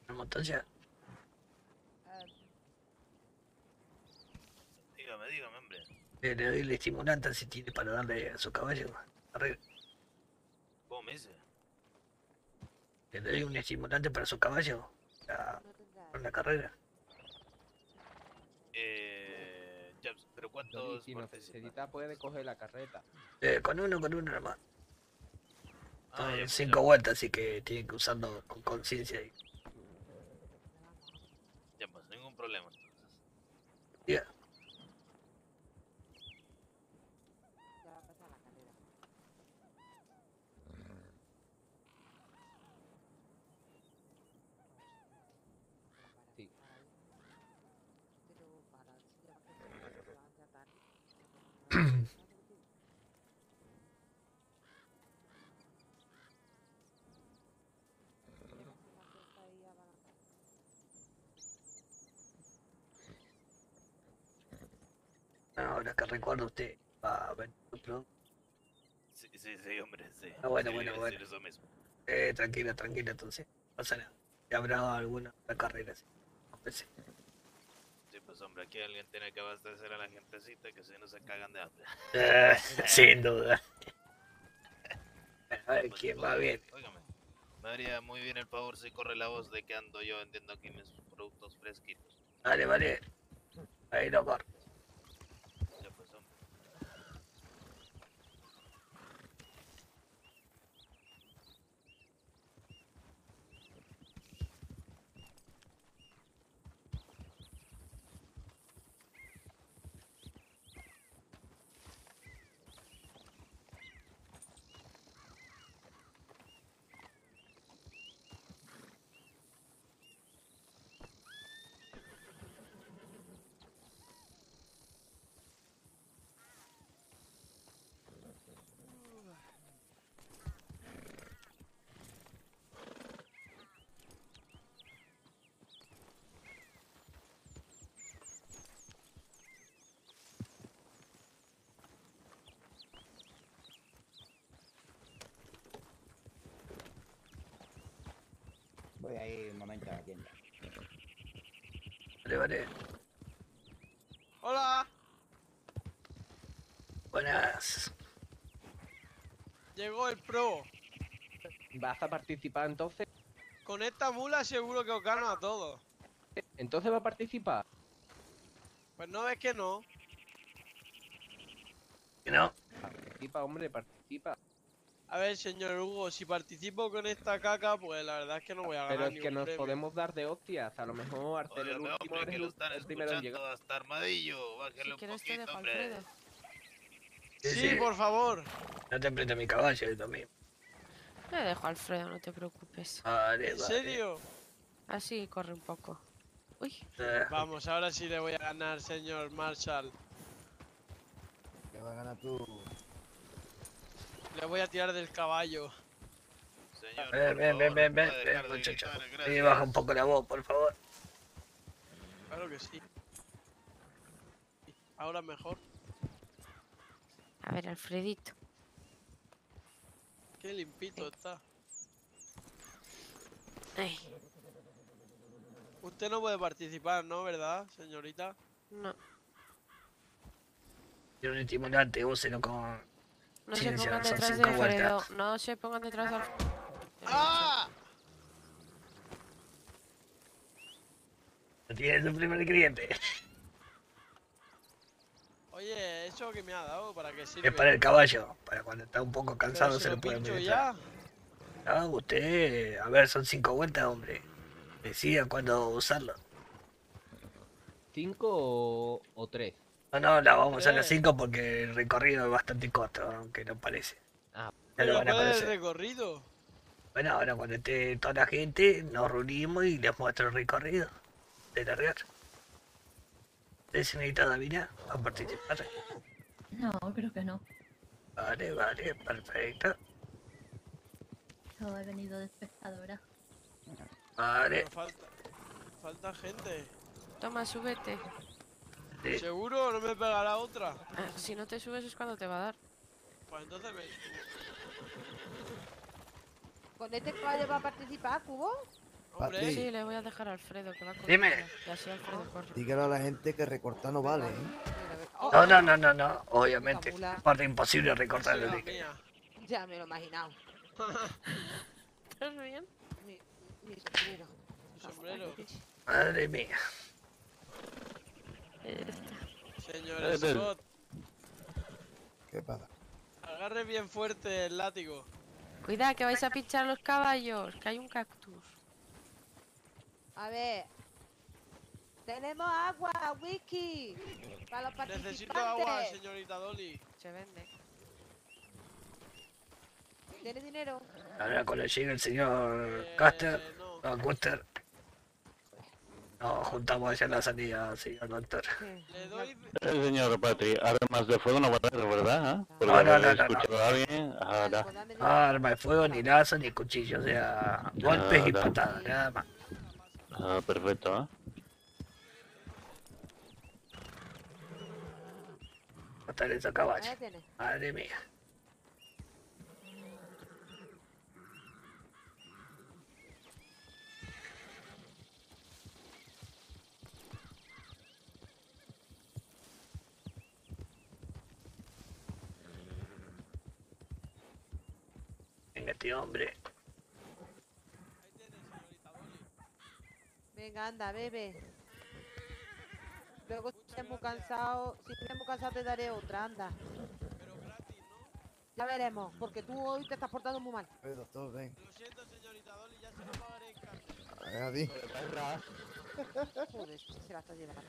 Señor Montoya, Dígame, dígame, hombre. eh, le doy el estimulante si tiene para darle a su caballo. Arre- ¿Cómo me dice? Le doy un estimulante para su caballo. La carrera. Eh, ya, pero ¿cuántos Si necesita puede coger la carreta. Eh, con uno, con uno nomás. Ah, Son ya, cinco vueltas, así que tienen que usarlo con conciencia. y- recuerdo usted va a ver otro. Sí, sí, sí, hombre, sí. Ah, bueno, Sí, bueno, bueno. eso mismo. Eh, tranquilo, tranquilo, entonces. No pasa nada. Ya habrá alguna carrera. sí. No pensé. Sí, pues, hombre, aquí alguien tiene que abastecer a la gentecita que si no se cagan de hambre. Eh, <laughs> sin duda. A ver Pues, quién va bien. óigame, me haría muy bien el favor si corre la voz de que ando yo vendiendo aquí mis productos fresquitos. Vale, vale. Ahí lo corro. Voy a ir un momento a la tienda. Vale, vale. Hola, Buenas. llegó el pro. ¿Vas a participar entonces? Con esta mula seguro que os gano a todos. ¿Entonces va a participar? Pues no ves que no. Que no. Participa, hombre, participa. A ver, señor Hugo, si participo con esta caca, pues la verdad es que no voy a ganar Pero es que nos premio. podemos dar de hostias. A lo mejor al ser el último hombre, que lo el- están escuchando hasta Armadillo. Bájale Si un poquito, hombre. Alfredo. Sí, por favor. No te enfrentes a mi caballo, yo también. Le dejo a Alfredo, no te preocupes. Vale, ¿En vale. serio? Así corre un poco. Uy, Eh, Vamos, ahora sí le voy a ganar, señor Marshall. Que va a ganar tú. Le voy a tirar del caballo. Señor, Ven, ven, ven, favor, ven, ven, ven, muchacho. Y baja un poco la voz, por favor. Claro que sí. Ahora mejor. a ver, Alfredito. Qué limpito está. Ay, Usted no puede participar, ¿no? ¿Verdad, señorita? no, Tiene un estimulante, úselo con. No se pongan son detrás de Alfredo. No se pongan detrás de Alfredo. ¡Ah! Tiene su primer cliente. Oye, ¿eso que me ha dado? ¿Para qué sirve? Es para el caballo. Para cuando está un poco Pero cansado se se lo lo puede administrar. ya. Ah, usted. A ver, son cinco vueltas, hombre. Decida cuándo usarlo. ¿Cinco o, o tres? No, no, la vamos a las Tres. 5 porque el recorrido es bastante corto, aunque no parece. Ah, Ya lo Pero van a ¿cuál es el recorrido? Bueno, ahora cuando esté toda la gente, nos reunimos y les muestro el recorrido de largar. ¿Usted señorita Davina va a participar? No, creo que no. Vale, vale, perfecto. Yo he venido de espectadora. Vale, Pero falta, falta gente. Toma, súbete. Sí. ¿Seguro no me pegará otra? Ah, si no te subes es cuando te va a dar. Pues entonces me... ¿Con este caballo va a participar, Cubo? Hombre. Sí, le voy a dejar a Alfredo que va con Dime. ella, Y así Alfredo corre. Dígale a la gente que recortar no vale, ¿eh? Oh, No, no, no, no, no, obviamente. Tabula. Parte imposible recortar es el líquido. Ya me lo he imaginado. <laughs> ¿Estás bien? Mi, mi sombrero. Mi sombrero. Madre mía. Señor Scott, ¿Qué pasa? agarre bien fuerte el látigo. Cuidado, que vais a pinchar los caballos, que hay un cactus. A ver. Tenemos agua, whisky. Para los participantes. Necesito agua, señorita Dolly. Se vende. ¿Tienes dinero? Ahora cuando llegue el señor Eh, Caster, no. no, Custer, nos juntamos allá en la salida, señor doctor. Le doy... El señor Patri, armas de fuego no va a tener, ¿verdad? Porque No, no, no, no, no. escuchado a alguien. Ah, da. Pues dame Ah, arma de fuego, ni lazo, ni cuchillo, o sea, golpes y patadas, nada más. Ah, perfecto, ¿ah? Matar. Ahí tienes. Madre mía. Este hombre. Venga, anda, bebe. Luego si estés muy cansado, si estés muy cansado te daré otra, anda. Pero gratis, ¿no? Ya veremos, porque tú hoy te estás portando muy mal. Oye, doctor, ven. Lo siento, señorita Dolly, ya se lo pagaré en casa. A ver, a ti. <laughs> Joder, se la está llevando.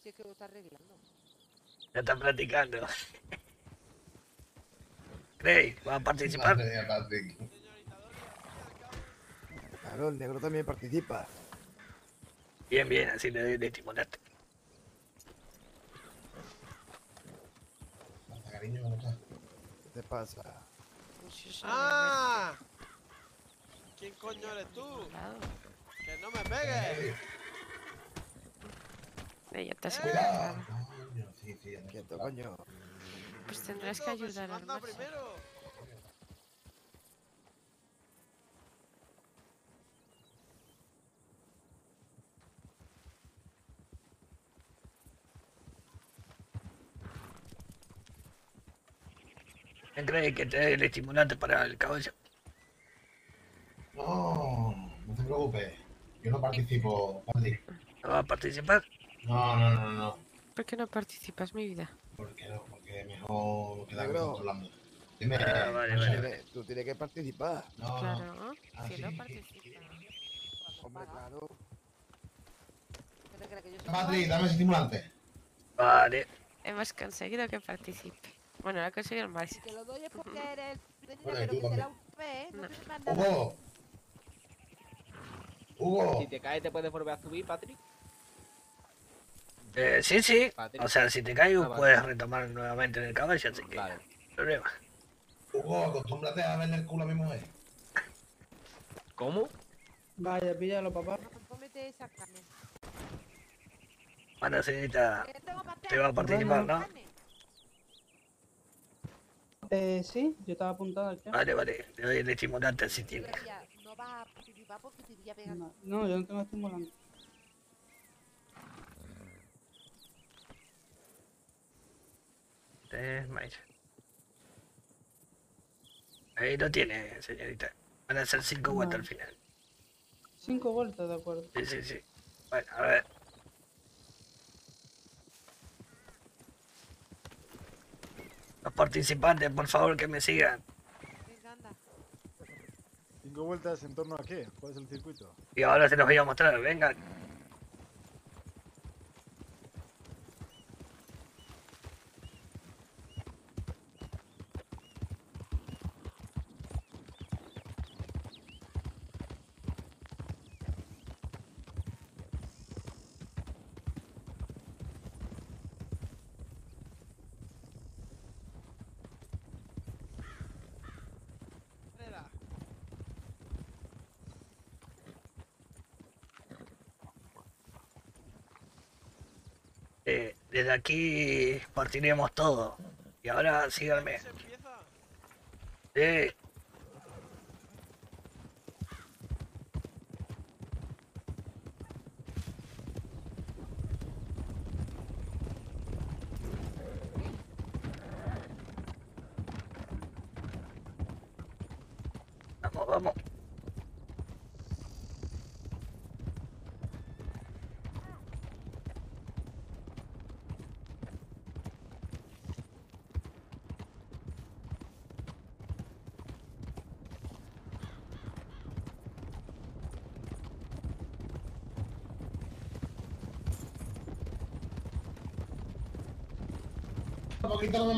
Si es que lo está arreglando. Ya están practicando. <laughs> Craig, ¿va a participar? Madre mía, Patrick. Claro, el negro también participa. Bien, bien, así le estimulante. Hasta cariño, ¿cómo estás? ¿Qué te pasa? Pues ¡Ah! ¿Quién coño eres tú? ¡Que no me pegues! Ya te has Cuidado. encontrado. Coño, sí, sí, ya me- Quieto, coño pues tendrás que pues ayudar al Max. primero! ¿Quién cree que te el estimulante para el caballo? No, no te preocupes. Yo no participo, Andy. ¿No vas a participar? No, no, no, no. ¿Por qué no participas, mi vida? Porque no, mejor Negro. controlando. Dime, Ah, vale, no vale, sé. Tienes- Tú tienes que participar. No, Claro, Ah, si sí, no participa. Hombre, claro. ¿Qué te crees que yo soy Patri, guay? dame ese estimulante. Vale. Hemos conseguido que participe. Bueno, lo ha conseguido el Max. Si te lo doy es porque eres el Bueno, pero tú que te la. UP, ¿eh? No No. te manda Hugo. Hugo. Si te caes, te puedes volver a subir, Patrick. Eh, sí, sí. Patrick. O sea, si te caigo Ah, vale. puedes retomar nuevamente en el caballo, así que Vale. problema. Hugo, acostúmbrate a verle el culo a mi mujer. ¿Cómo? Vaya, píllalo, papá. Cómete esa carne. Bueno, señorita, pastel. te va a participar, ¿no? Eh, sí, yo estaba apuntado al chat. Vale, vale. Le doy el estimulante si tiene. Decía, No vas a participar porque te iría a pegar. No, no, yo no tengo estimulante. Ahí lo tiene, señorita. Van a ser cinco vueltas al final. Cinco vueltas, de acuerdo. Sí, sí, sí. Bueno, a ver. Los participantes, por favor, que me sigan. ¿Cinco vueltas en torno a qué? ¿Cuál es el circuito? Y ahora se los voy a mostrar. Vengan. Eh, desde aquí partiremos todo. Y ahora síganme. Sí. Vamos, vamos.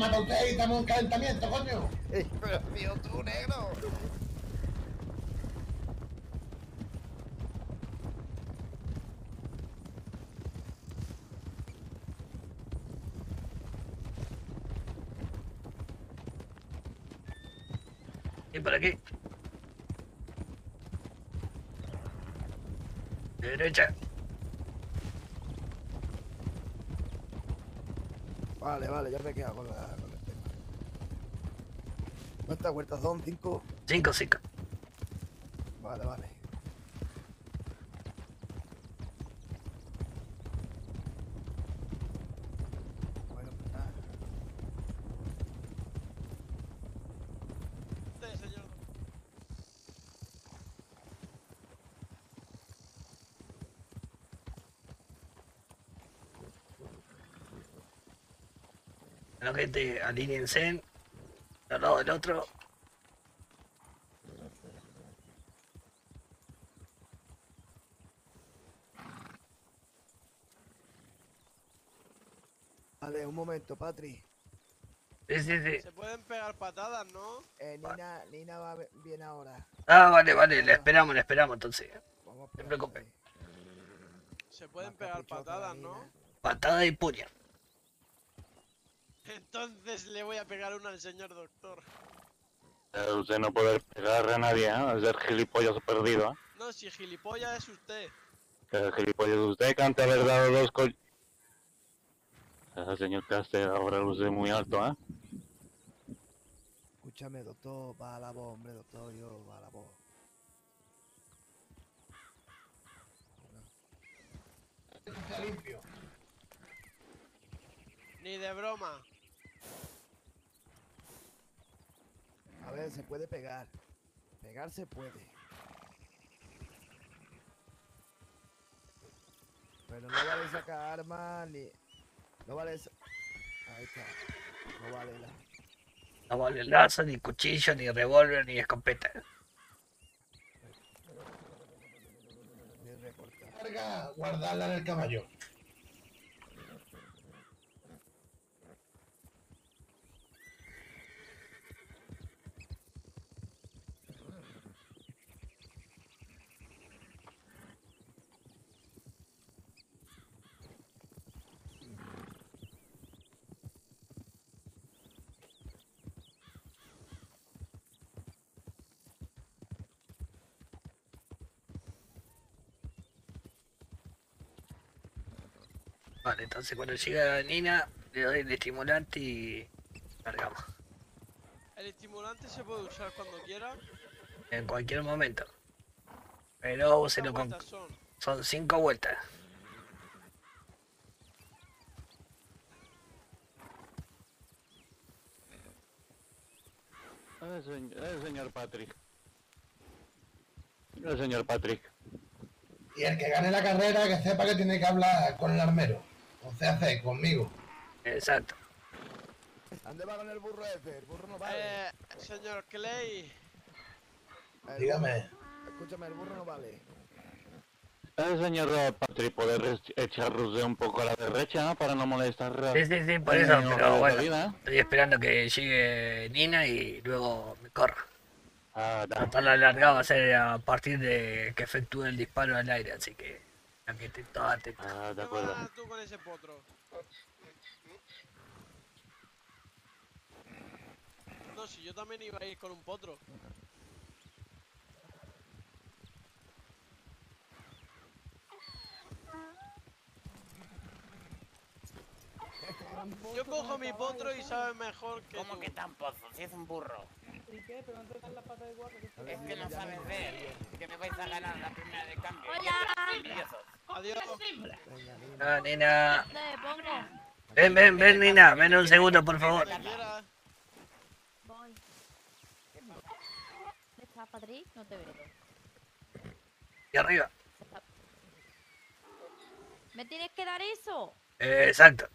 Un usted y estamos en calentamiento, coño. Ey, pero tío, tú, negro. Y por aquí. Derecha. Vale, vale, ya me he quedado con, la, con el tema. ¿Cuántas vueltas son? ¿Cinco? Cinco, cinco. Vale, vale. Bueno, pues nada. Usted, señor. Bueno, gente, alínense. Al lado del otro. Vale, un momento, Patri. Sí, sí, sí. Se pueden pegar patadas, ¿no? Eh, Nina, Nina va bien ahora. Ah, vale, vale. Le esperamos, le esperamos entonces. Vamos a No se esperar preocupe. ahí. Se pueden Más pegar patadas, ¿no? Nina. Patada y puño. Entonces le voy a pegar una al señor doctor. Eh, usted no puede pegar a nadie, ¿eh? Es el gilipollas perdido, ¿eh? No, si gilipollas es usted. Que el gilipollas usted canta haber dado dos co... Ese señor Caster ahora luce muy alto, ¿eh? Escúchame, doctor, va a la voz, hombre, doctor, yo, va a la voz. Está limpio. Ni de broma. A ver, se puede pegar. Pegar se puede. Pero no vale sacar armas ni. No vale. Ahí está. No vale la. No vale lazo, ni cuchillo, ni revólver, ni escopeta. Ni recortar. Carga, guardarla en el caballo. Vale, entonces cuando llega Nina, le doy el estimulante y largamos. El estimulante se puede usar cuando quiera. En cualquier momento. Pero úselo con... ¿Cuántas son? Son cinco vueltas. Eh, señ- eh, señor Patrick. Eh, señor Patrick. Y el que gane la carrera, que sepa que tiene que hablar con el armero. Con CAC, conmigo. Exacto. ¿Dónde va con el burro ese? El burro no vale. Eh, señor Clay. El dígame. burro- Escúchame, el burro no vale. Eh, señor Patrick, ¿poder ech- echarnos de un poco a la derecha ¿no? para no molestar? Sí, sí, sí, por eso, el pero bueno. vida? Estoy esperando que llegue Nina y luego me corra. Ah. Total, la largada va a ser a partir de que efectúe el disparo al aire, así que aquí estoy todo atento. Ah, de ¿Qué acuerdo. vas tú con ese potro? No, si yo también iba a ir con un potro. Yo cojo mi potro y sabe mejor que ¿Cómo tú. que tan pozo? Si es un burro. ¿Y qué? Pero no te dan la pata de guardia. Es que no sabes ver. Que me vais a ganar la primera de cambio. Hola. Adiós. Ah, Nina. ¿Dónde me pongo? Ven, ven, ven, Nina. Ven un segundo, por favor. Voy. ¿Dónde estás, Patrick? No te veo. Y arriba. ¿Me tienes que dar eso? Eh, exacto.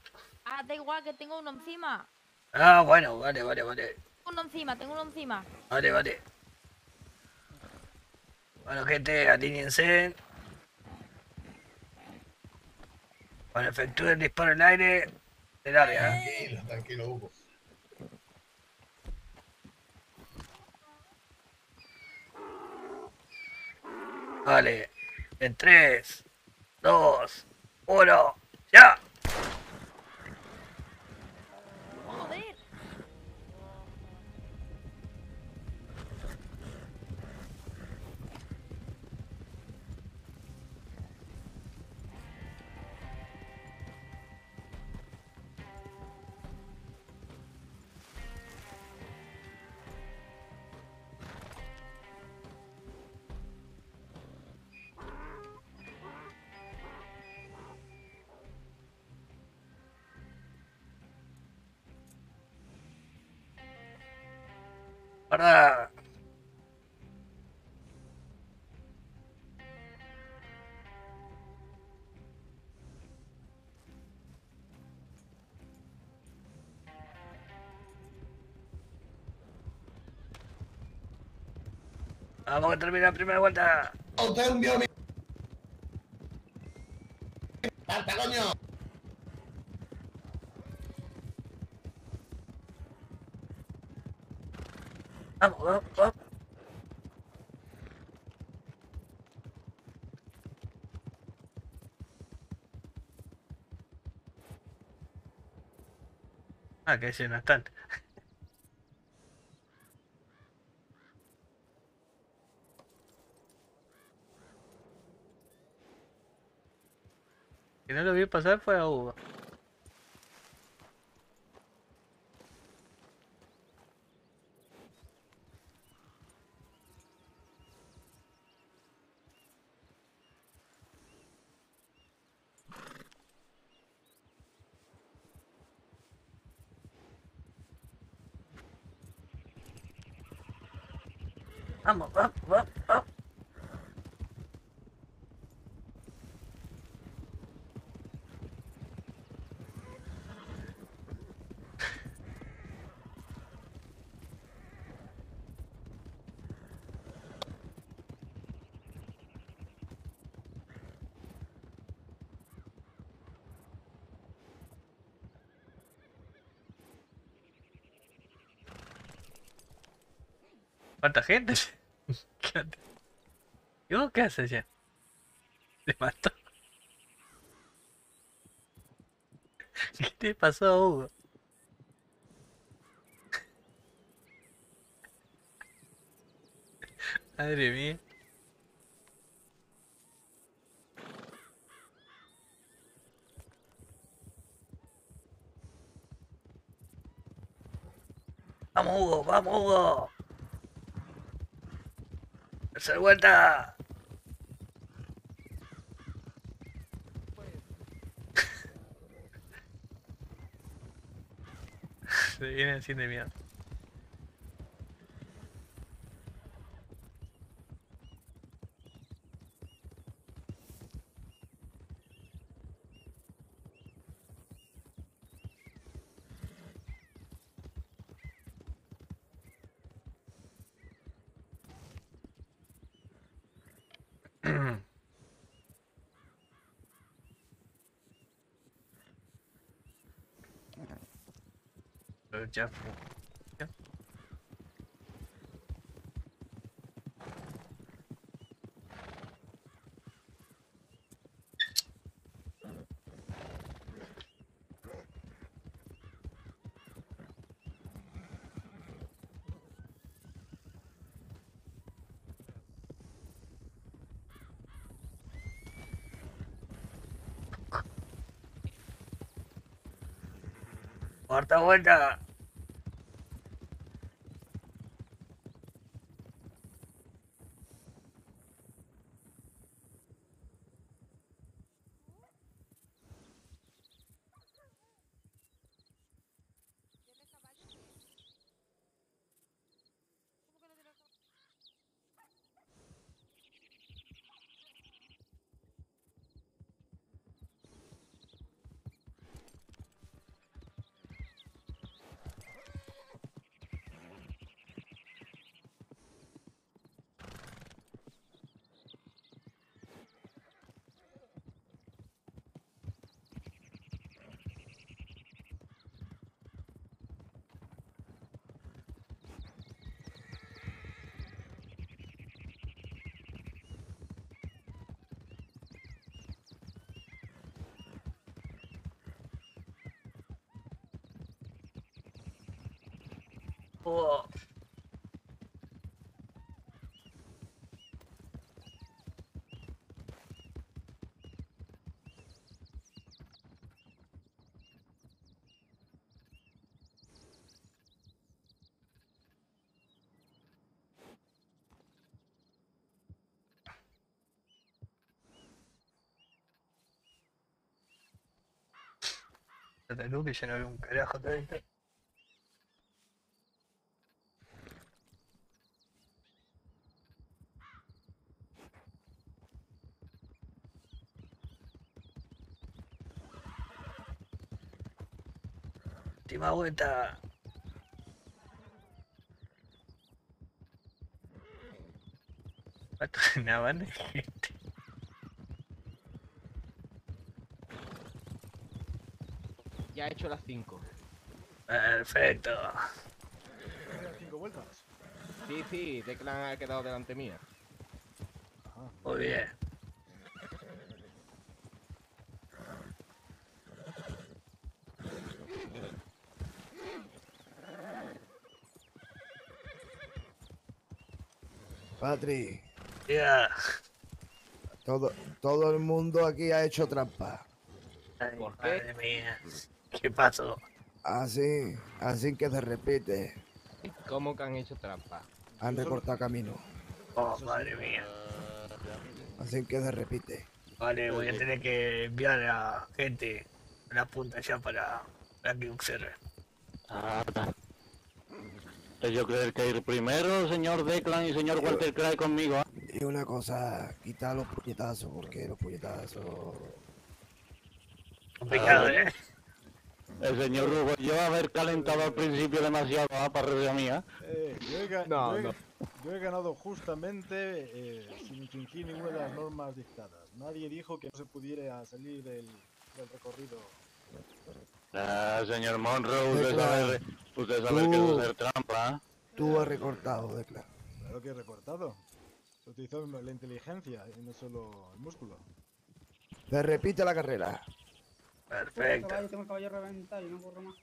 Ah, da igual que tengo uno encima. Ah, bueno, vale, vale, vale. Tengo uno encima, tengo uno encima. Vale, vale. Bueno, gente, alíñense. Cuando efectúe el disparo al aire, se larga. ¿eh? Tranquilo, tranquilo, Hugo. Vale. En 3, 2, 1, ¡ya! Vamos a terminar la primera vuelta. ¡Salta, coño! Vamos, vamos, vamos. Ah, que no están. <laughs> Que no lo vi pasar fue a Hugo. ¿Cuánta gente? <laughs> ¿Qué onda? ¿Y vos qué haces ya? ¿Le mató? <laughs> ¿Qué te pasó Hugo? <laughs> Madre mía. Vamos Hugo, vamos Hugo. Tercer vuelta. Se viene haciendo de mierda. Pero Cuarta vuelta. Oh. Luz que ya no veo un carajo todavía. Última vuelta. ¿Cuánto una banda de gente? He hecho las 5. Perfecto. ¿Cinco vueltas? Sí, sí, Declan ha quedado delante mía. Muy bien. Patri, Ya. todo, todo el mundo aquí ha hecho trampa. Ay, madre mía. ¿Qué pasó? Así, así que se repite. ¿Cómo que han hecho trampa? Han recortado camino. Oh, madre mía. Así que se repite. Vale, voy a tener que enviar a gente a la punta ya para, para que observe. Eh, Yo creo que ir primero, señor Declan y señor Walter Cry conmigo. ¿ah? Y una cosa, quita los puñetazos, porque los puñetazos... Complicado, Ah, ¿eh? El señor Rubo, yo haber calentado al principio demasiado ah, para risa mía. Eh, yo, he, No, yo he- no. yo he ganado justamente eh, sin infringir ninguna de las normas dictadas. Nadie dijo que no se pudiera salir del, del recorrido. Ah, señor Monroe, usted Declan, sabe, usted sabe que tú- es hacer trampa. ¿ah? Tú has recortado, Declan. Claro que he recortado. Se utilizó la inteligencia y no solo el músculo. Se repite la carrera. Perfecto. Caballo, tengo el caballo reventado y no corro más.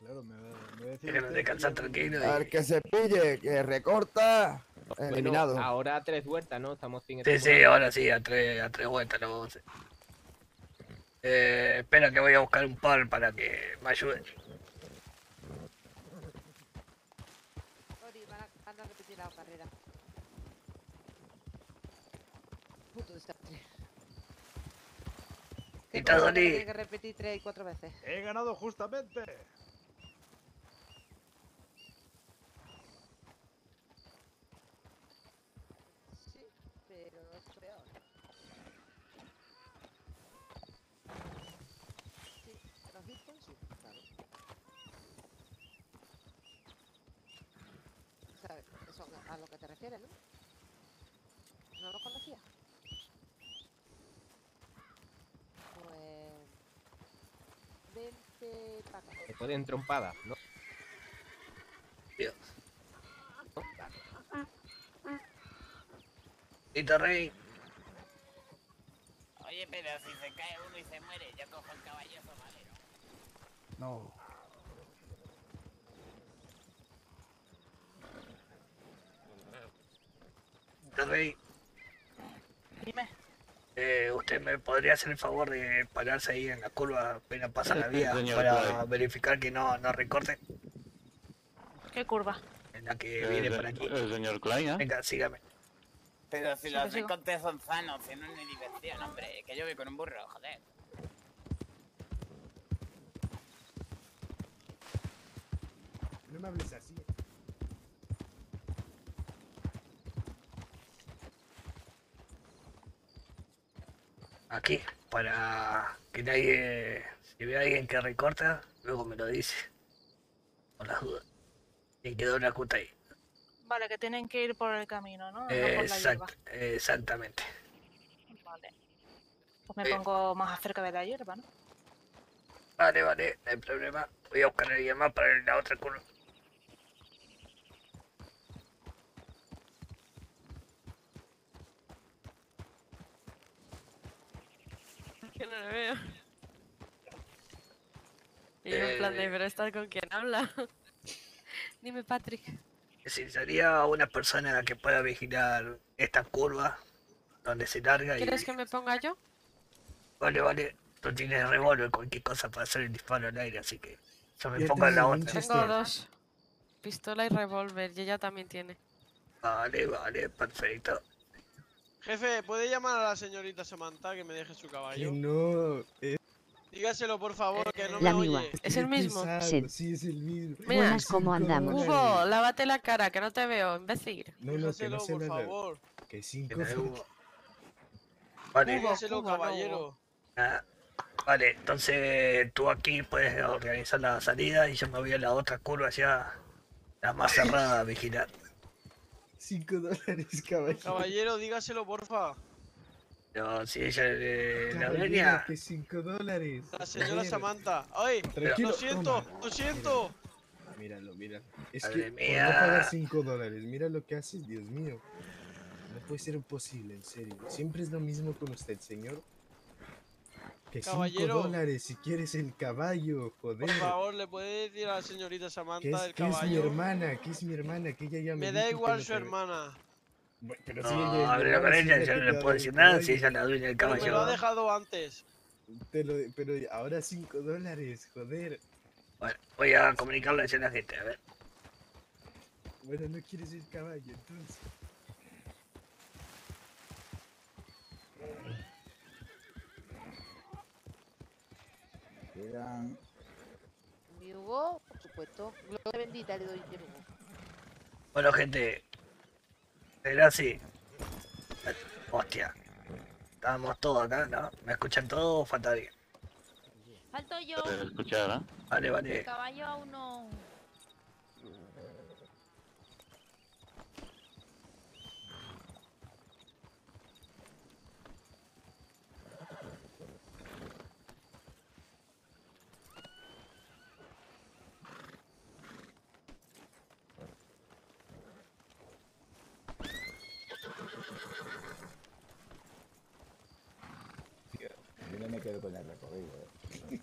Claro, me, me decía Déjame usted descansar que- tranquilo. Al que se pille, que recorta, eliminado. Bueno, ahora tres vueltas, ¿no? Estamos sin Sí, sí, ahora sí, a tres, a tres vueltas lo vamos a hacer. Eh, espera que voy a buscar un par para que me ayude. Ori, van a, van a repetir la carrera. Puto desastre. ¿Y Que tal, cosa que Dani? tiene que repetir tres y cuatro veces. He ganado justamente. Sí, pero es peor. Sí, los Bitcoin sí, claro. ¿Sabes? Eso a lo que te refieres, ¿no? ¿No lo conocía? Pues... Se pueden trompadas, ¿no? Dios. Tito Rey. Oye, pero si se cae uno y se muere, yo cojo el caballoso, ¿vale? No. Tito Rey. Dime. Eh, ¿Usted me podría hacer el favor de pararse ahí en la curva apenas pasa la vía señor para Clay. verificar que no, no recorte ¿Qué curva? en la que El, viene por aquí? el señor Klein, ¿ah? Venga, sígame. Pero si Sí, los recortes son sanos, si no es ni diversión, hombre. Que yo voy con un burro, joder. No me hables así. Aquí, para que nadie, si ve a alguien que recorta, luego me lo dice. Por las dudas. Y quedó una cuta ahí. Vale, que tienen que ir por el camino, ¿no? No por la hierba. Exact- exactamente. Vale. Pues me Bien. pongo más cerca de la hierba, ¿no? Vale, vale, no hay problema. Voy a buscar alguien más para la otra curva. Que no le veo. Y yo en plan de, Eh. pero ¿estás con quién habla? <laughs> Dime, Patrick. Si sería una persona que pueda vigilar esta curva donde se larga y... ¿Quieres que me ponga yo? Vale, vale. Tú tienes revólver, cualquier cosa para hacer el disparo al aire, así que yo me Yo pongo en la tengo otra. Tengo dos. Pistola y revólver, y ella también tiene. Vale, vale, perfecto. Jefe, ¿puede llamar a la señorita Samantha que me deje su caballo? no, Dígaselo, por favor, que no La me miwa. oye. ¿Es el mismo? Sí. Sí, es el mismo. Mira, ¿cómo andamos? Hugo, lávate la cara, que no te veo, imbécil. No, no, que Dígaselo, no sé por nada. favor. Que cinco. Vale, Dígaselo, Hugo, no, caballero. ah, vale, entonces tú aquí puedes organizar la salida y yo me voy a la otra curva allá, la más cerrada a vigilar. Cinco dólares, <laughs> caballero. Caballero, dígaselo, porfa. Pero si ella es la dueña, que cinco dólares. La señora Caballero. Samantha. ¡Ay! Tranquilo, Lo siento, toma. lo siento. Míralo, míralo. Es Madre que por mía. no pagar 5 dólares, mira lo que hace, Dios mío. No puede ser posible, en serio. Siempre es lo mismo con usted, señor. Que 5 Caballero. dólares si quieres el caballo, Por joder. favor, ¿le puede decir a la señorita Samantha es, del que es mi caballo? hermana, que es mi hermana, que ella ya me Me da igual su hermana. Bueno, pero si ella no, con sí ella, yo no le puedo el decir nada si caballo. ella es la dueña del Pero me lo ha caballo. dejado antes. Te lo- pero ahora 5 dólares, joder. Bueno, voy a comunicarle a la gente, a ver. Bueno, no quieres el caballo, entonces. Quedan Mi Hugo, por supuesto. Gloria bendita le doy yo. Bueno, gente. Era así. Hostia. Estábamos todos acá, ¿no? ¿Me escuchan todos? Faltaría. Falto yo. Escuchar, ¿eh? Vale, El vale. caballo aún no. Quedo con el recorrido. eh.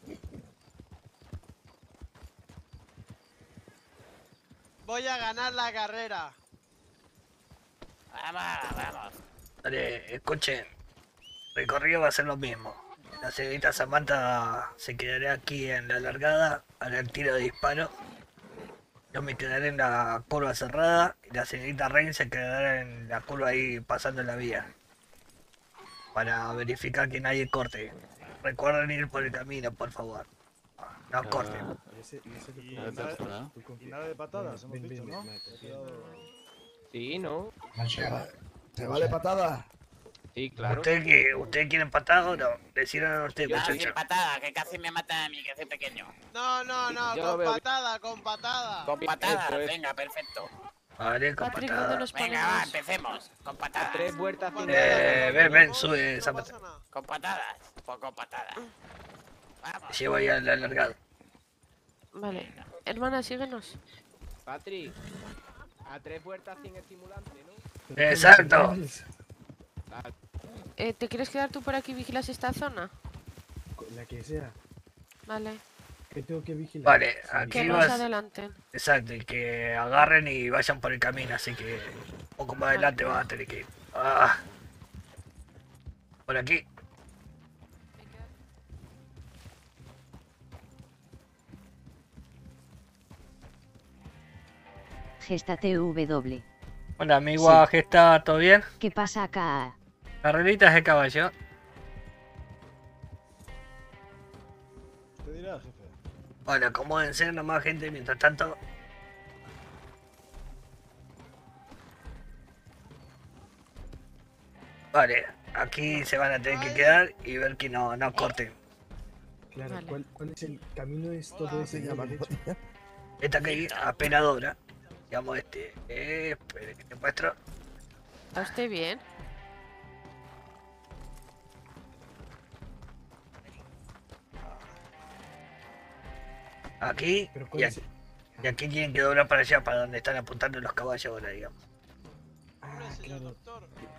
Voy a ganar la carrera. Vamos, vamos. Vale, escuchen. El recorrido va a ser lo mismo. La señorita Samantha se quedará aquí en la largada, hará el tiro de disparo. Yo me quedaré en la curva cerrada y la señorita Rain se quedará en la curva ahí pasando la vía. Para verificar que nadie corte. Recuerden ir por el camino, por favor. No corten. Ese- ese es Y nada, y de patadas. Sí, ¿no? ¿Se vale patada? Sí, claro. ¿Usted, que, ¿Usted quiere patada o no? Decían a usted, Yo muchacho. sin patada, que casi me mata a mí, que soy pequeño. No, no, no, Yo con patada, con patada. Con patada, venga, perfecto. Vale, con Patrick, patada. ¿dónde nos Venga, va, empecemos. Con patadas. Tres vueltas sin Eh, ven, ven, sube esa pata. Con patadas. Pues con patadas. Vamos. Llevo ahí al alargado. Vale. Hermana, síguenos. Patrick, a tres vueltas sin estimulante, ¿no? Exacto. Eh, ¿Te quieres quedar tú por aquí y vigilas esta zona? La que sea. Vale. ¿Qué tengo que vigilar? Vale, Sí. aquí Que vas. Exacto, y que agarren y vayan por el camino, así que un poco más adelante vas a tener que ir. Ah. Por aquí. Gestate W. Hola, amigo, ¿qué está? ¿Todo bien? ¿Qué pasa acá? Carreritas de caballo. Bueno, acomódense nomás, gente, mientras tanto. Vale, aquí se van a tener que quedar y ver que no, no corten. Claro, Vale. ¿cuál, ¿cuál es el camino? Es todo ese. Esta que hay apenadora. Digamos este. Eh, espere que te muestro. ¿Está usted bien? Aquí Pero ¿cuál y aquí. el- Y aquí tienen que doblar para allá, para donde están apuntando los caballos ahora, digamos. Ah, claro.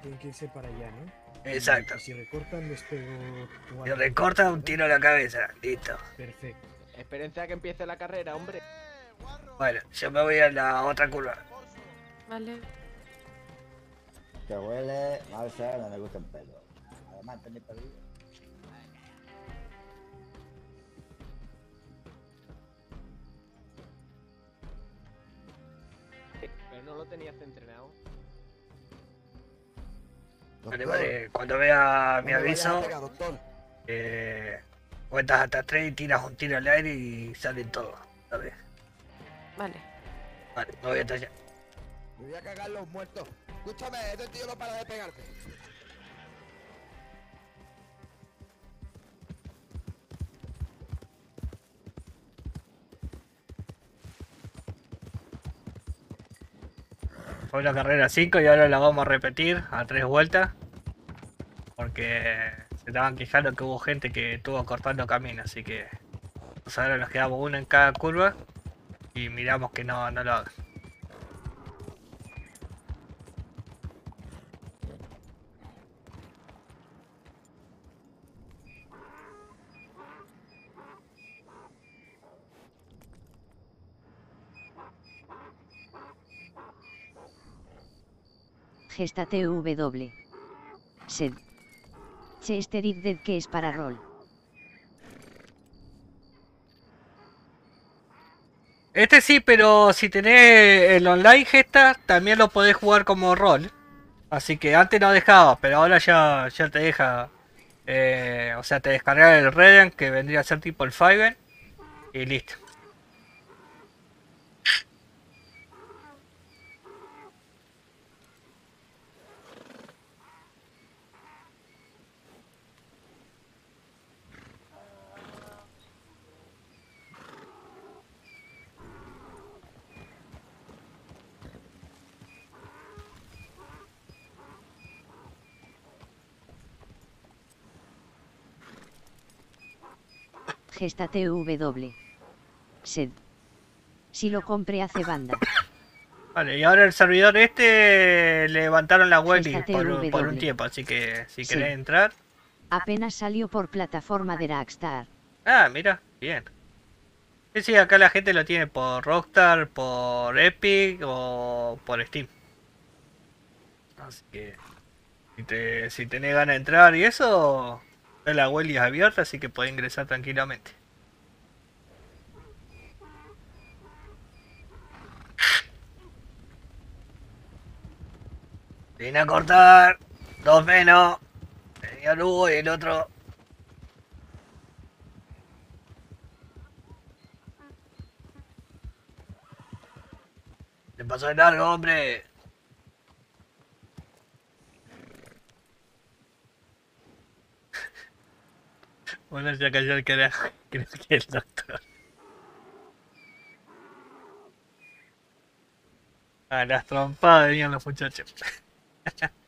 Tiene que irse para allá, ¿no? Exacto. Y si recortan, les pego. Si cuatro. recorta, un tiro a la cabeza. Listo. Perfecto. Espérense a que empiece la carrera, hombre. Bueno, yo me voy a la otra curva. Vale. Que huele, Marcia, no me gusta el pelo. Además, tenéis perdido. No lo tenías entrenado. Vale, vale. Cuando vea mi no a aviso, eh, cuentas hasta tres y tiras un tiro al aire y salen todos. ¿sabes? Vale. Vale, me voy hasta allá. Me voy a cagar los muertos. Escúchame, este tío no para de pegarte. Fue la carrera 5 y ahora la vamos a repetir a tres vueltas. Porque se estaban quejando que hubo gente que estuvo cortando camino, así que pues ahora nos quedamos uno en cada curva y miramos que no, no lo hagan. Gestate W. Sed. Chester is dead que es para rol. Este sí, pero si tenés el online gesta, también lo podés jugar como rol. Así que antes no dejaba, pero ahora ya, ya te deja. eh, o sea, te descargas el Radiant, que vendría a ser tipo el Fiverr, y listo. Gestate W. Sed. Si lo compré hace banda. Vale, y ahora el servidor este levantaron la web por, por un tiempo, así que si Sí. querés entrar. Apenas salió por plataforma de Rockstar. Ah, mira, bien. Sí, sí, acá la gente lo tiene por Rockstar, por Epic o por Steam. Así que si, te, si tenés ganas de entrar y eso, la web es abierta, así que podés ingresar tranquilamente. Vine a cortar, dos menos, señor Hugo y el otro. Le pasó de largo, hombre. Bueno, ya cayó el carajo. Creo que el doctor. A las trompadas venían los muchachos. <laughs>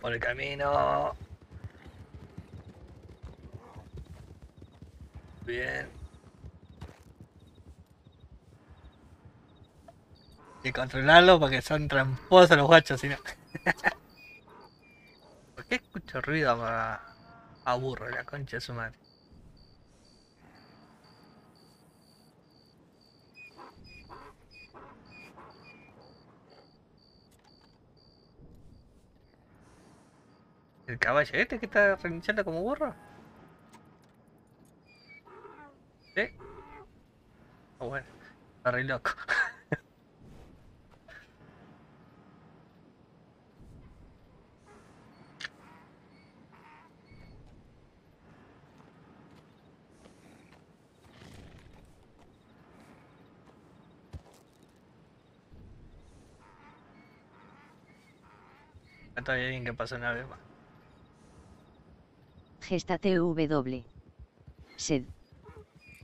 Por el camino. Bien. Y controlarlo porque son tramposos los guachos, si no. <laughs> ¿Por qué escucho ruido a, a burro la concha de su madre? ¿El caballo este que está relinchando como burro? ¿Sí? Oh, bueno, está re loco. Todavía bien que pasó una vez más. Gestate W. Sed.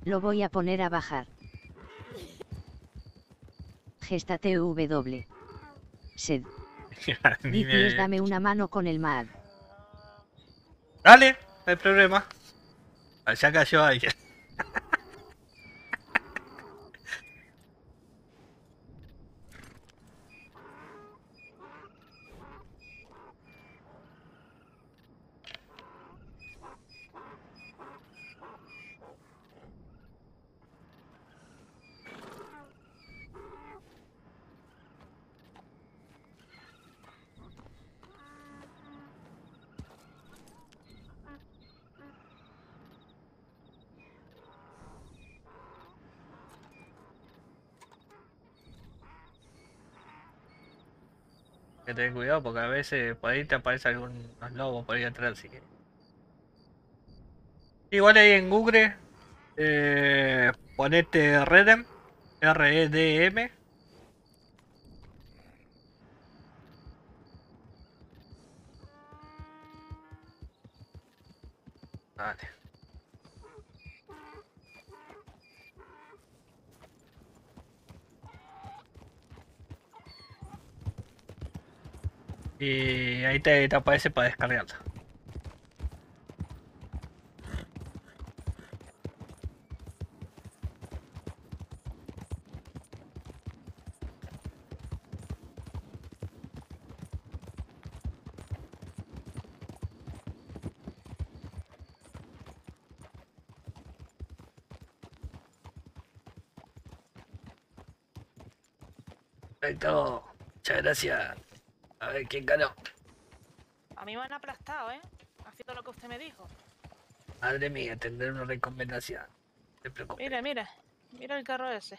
Lo voy a poner a bajar. Gestate W. Sed. <laughs> Vicios, dame una mano con el mag. Dale, no hay problema. Allá cayó alguien. Que ten cuidado porque a veces por ahí te aparece algún lobo por ahí atrás, así que. Igual ahí en Google, eh, ponete Redem, R-E-D-M. Te, te aparece para descargarlo. Perfecto, muchas gracias. A ver quién ganó. Mí me han aplastado, ¿eh? Haciendo lo que usted me dijo. Madre mía, tendré una recomendación. No te preocupes. Mire, mire. Mira el carro ese.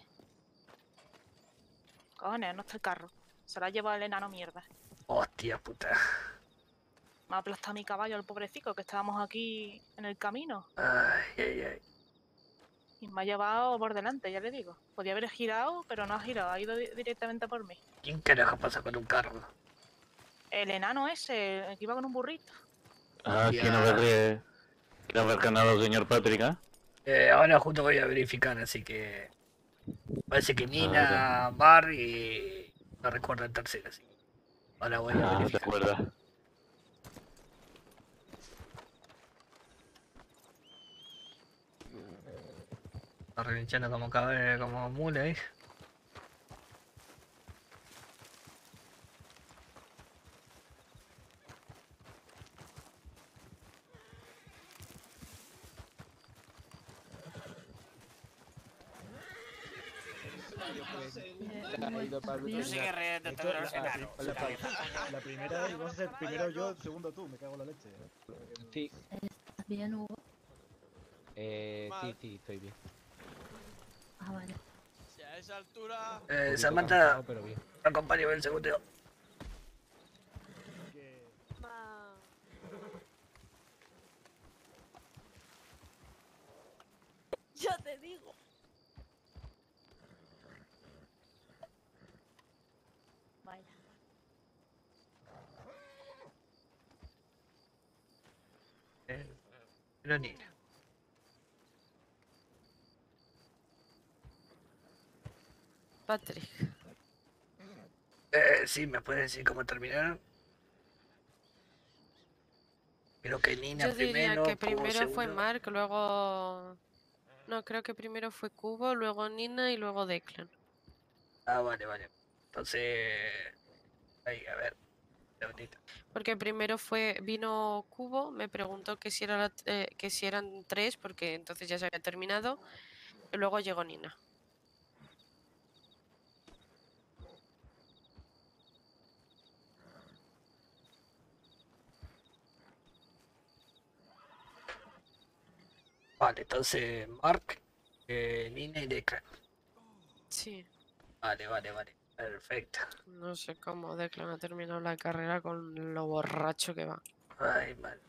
Cojones, no está el carro. Se lo ha llevado el enano mierda. Hostia puta. Me ha aplastado mi caballo, el pobrecito, que estábamos aquí en el camino. Ay, ay, ay. Y me ha llevado por delante, ya le digo. Podía haber girado, pero no ha girado. Ha ido di- directamente por mí. ¿Quién carajo pasa con un carro? El enano ese, el que iba con un burrito. Ah, haber, eh, quién haber ganado, señor Patrick, ¿ah? Eh, ahora justo voy a verificar, así que... Parece que Nina, Mar y... No recuerdo el tercero, así. Ahora voy a Ah, acuerdo. Está relinchando como caballo, como mule ahí. Tú sigue riéndote de los enanos, La, primera vas a ser primero yo, segundo tú, me cago en la leche. Sí, ¿Estás bien, Hugo? eh, sí, sí, estoy bien. Ah, vale. Si a esa altura. Eh, Samantha, cansado, pero bien. acompáñame el segundo. Ya te digo. Vaya. Eh, Nina. Patrick. Eh, sí, ¿me puedes decir cómo terminaron? Creo que Nina Yo diría primero, que primero fue. Mark, luego... No, creo que primero fue Cubo, luego Nina y luego Declan. Ah, vale, vale. Entonces... Ahí, a ver. Porque primero fue vino Cubo, me preguntó que si, era la eh, que si eran tres, porque entonces ya se había terminado. Y luego llegó Nina. Vale, entonces Mark, eh, Nina y Declan. Sí. Vale, vale, vale. Perfecto. No sé cómo Declan ha terminado la carrera con lo borracho que va. Ay, mal.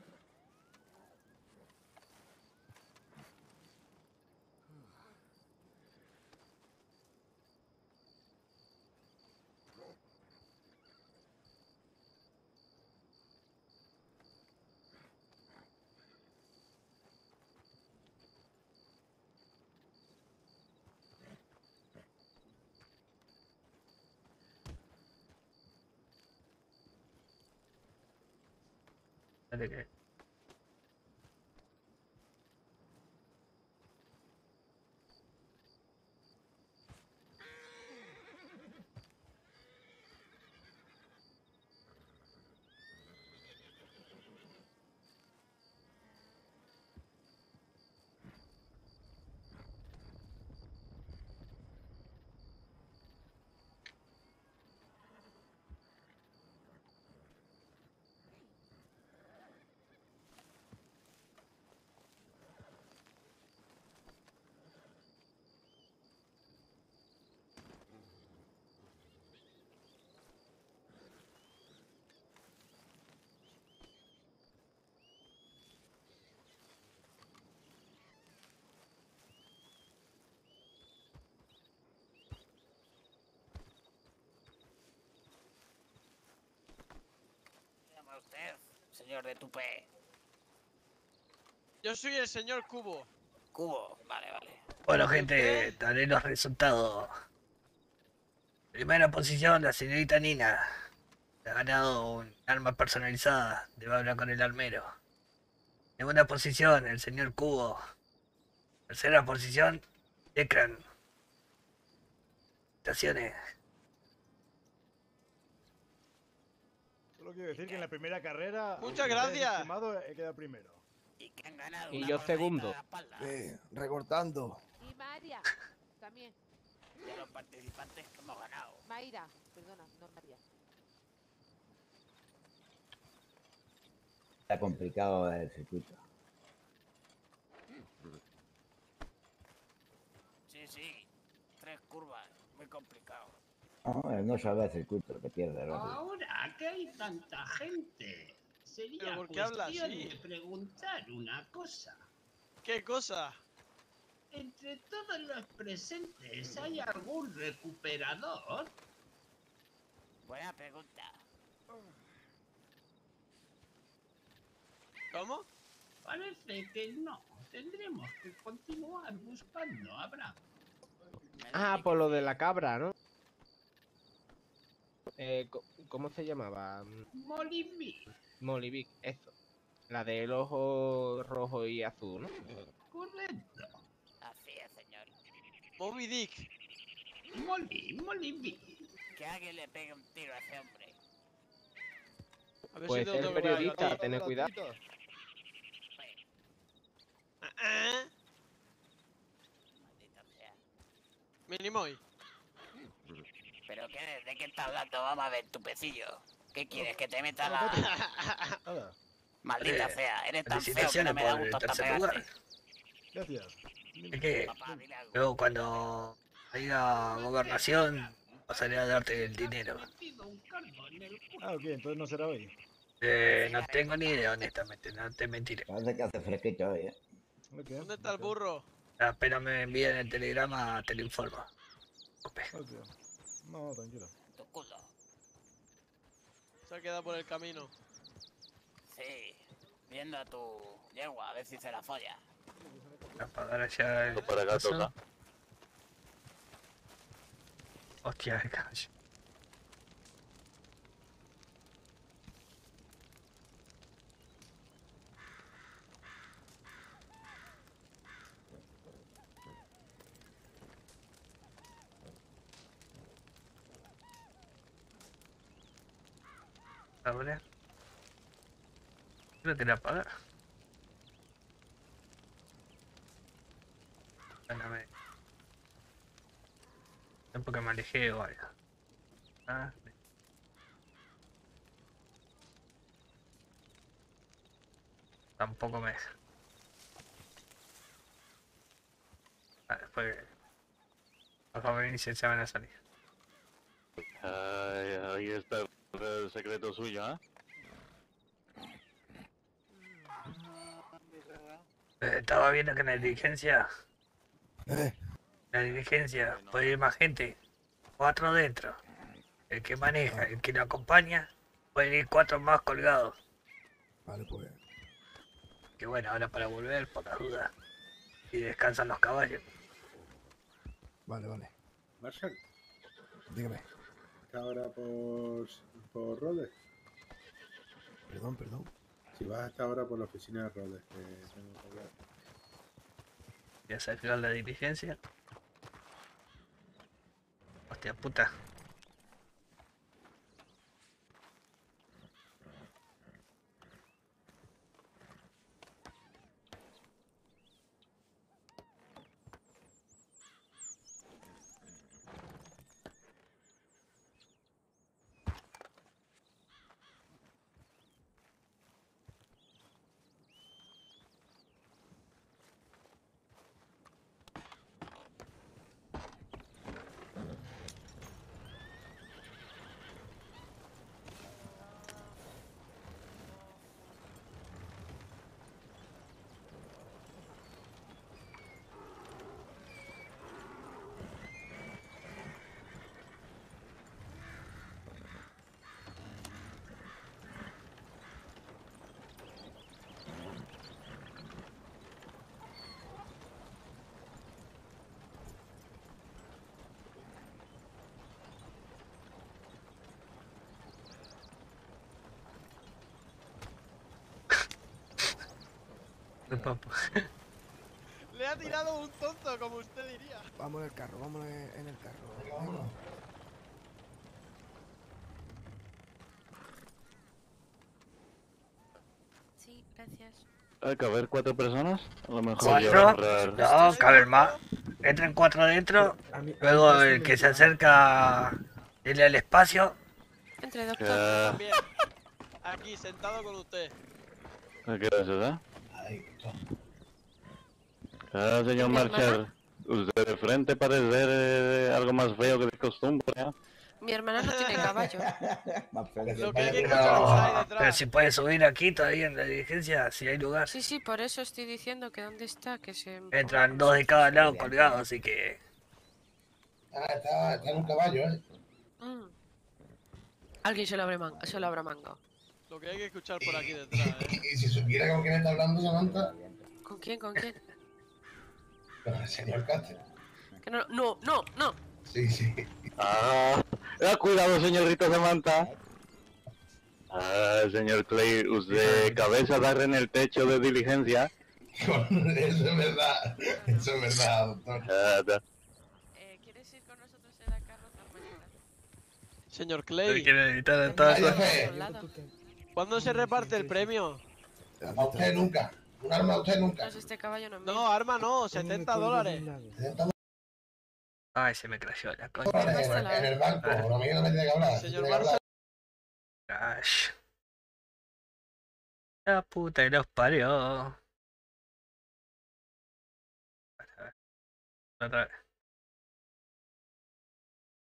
Vale, que- Se llama usted, señor de Tupé. Yo soy el señor Cubo. Cubo, vale, vale. Bueno, gente, daré los resultados. Primera posición, la señorita Nina. Ha ganado un arma personalizada. Debe hablar con el armero. Segunda posición, el señor Cubo. Tercera posición, Ekran. Estaciones. Solo quiero decir que en la primera carrera. Muchas gracias. estimado, he quedado primero. Y yo segundo. Sí, recortando. Y María, también. De los participantes que hemos ganado. Mayra, perdona, no María. Está complicado el circuito. Sí, sí. Tres curvas. Muy complicado. No, no sabe el circuito, que pierde rápido. Ahora que hay tanta gente, sería ¿Pero por qué habla cuestión de preguntar una cosa. ¿Qué cosa? Entre todos los presentes, ¿hay algún recuperador? Buena pregunta. ¿Cómo? Parece que no. Tendremos que continuar buscando a Bravo. Ah, por lo de la cabra, ¿no? Eh, ¿Cómo se llamaba? Molly Molivic, eso. La del ojo rojo y azul, ¿no? Correcto. Así es, señor. Moby Dick. Molly, Molly Que alguien le pegue un tiro a ese hombre. A ver Puede si ser tengo periodista, que tener cuidado. ¿Eh? Minimoy. ¿Pero qué? ¿De qué estás hablando? Vamos a ver, tu pecillo. ¿Qué quieres? ¿Que te meta la...? <laughs> Maldita Eh, sea, eres tan feo que felicitaciones no me da por el gusto hasta pegarte. Gracias. Es que luego cuando haya gobernación pasaré a darte el dinero. Ah, ok, entonces no será hoy. Eh, no tengo ni idea, honestamente, no te mentiré. Parece que hace fresquito hoy, ¿eh? ¿Dónde está el burro? Apenas me envíen el telegrama, te lo informo. Ok. No, tranquilo. Tu culo. Se ha quedado por el camino. Sí. Viendo a tu yegua, a ver si se la folla. Apagar allá el... Para acá toca. Hostia, <laughs> el caballo. Abre. Creo que la apagar. Bueno, me... Es porque me alejé o algo. Ah, Tampoco me deja. Ah, después... Los jóvenes se van a salir. Ay, ahí está el secreto suyo, ¿ah? Eh, estaba viendo que en la diligencia... En la diligencia puede ir más gente. Cuatro dentro. El que maneja, el que lo acompaña, pueden ir cuatro más colgados. Vale, pues. Que bueno, ahora para volver, por las dudas. Y descansan los caballos. Vale, vale. Marshall, Dígame. ¿está ahora por, por Rhodes? Perdón, perdón. Si vas hasta ahora por la oficina de Rhodes, que tengo que hablar. Ya se final la diligencia. Hostia puta. Un tonto, como usted diría. Vamos en el carro, vamos en el carro. Venga. Sí, gracias. Hay que haber cuatro personas. A lo mejor ¿Cuatro? No, caben más. Entren cuatro adentro. Luego el que se acerca, dile al espacio. Entre. También. Aquí, sentado con usted. ¿Qué haces, eh? Ah, señor. Marcher, usted de frente parece ser eh, algo más feo que de costumbre, ¿eh? Mi hermana no tiene caballo. <laughs> Lo que hay que Pero si puede subir aquí todavía en la diligencia, si hay lugar. Sí, sí, por eso estoy diciendo que dónde está, que se... Entran dos de cada lado colgados, así que. Ah, está, está en un caballo, ¿eh? Mm. Alguien se lo, habrá man- se lo habrá mangado. Lo que hay que escuchar por aquí detrás, ¿eh? <laughs> Y si supiera con quién está hablando Samantha, ¿Con quién? ¿Con quién? Con el señor Cáceres. Que no, no, no, no. Sí, sí. Ah, ah, cuidado, señorita Samantha. Ah, señor Clay, usted cabeza dar en el techo de diligencia. eso es verdad. Eso es verdad, doctor. Ah, da. ¿Quieres ir con nosotros en la carroza mañana? Señor Clay, quiere ¿cuándo se reparte el premio? A usted nunca. Un arma a usted nunca. Pues este caballo no. No, arma no, 70 dólares. 70 Ay, se me crashó la coña. en, el- en el banco. Lo mío no me tiene que hablar. Señor hablar. Crash. La puta que los parió. Otra vez.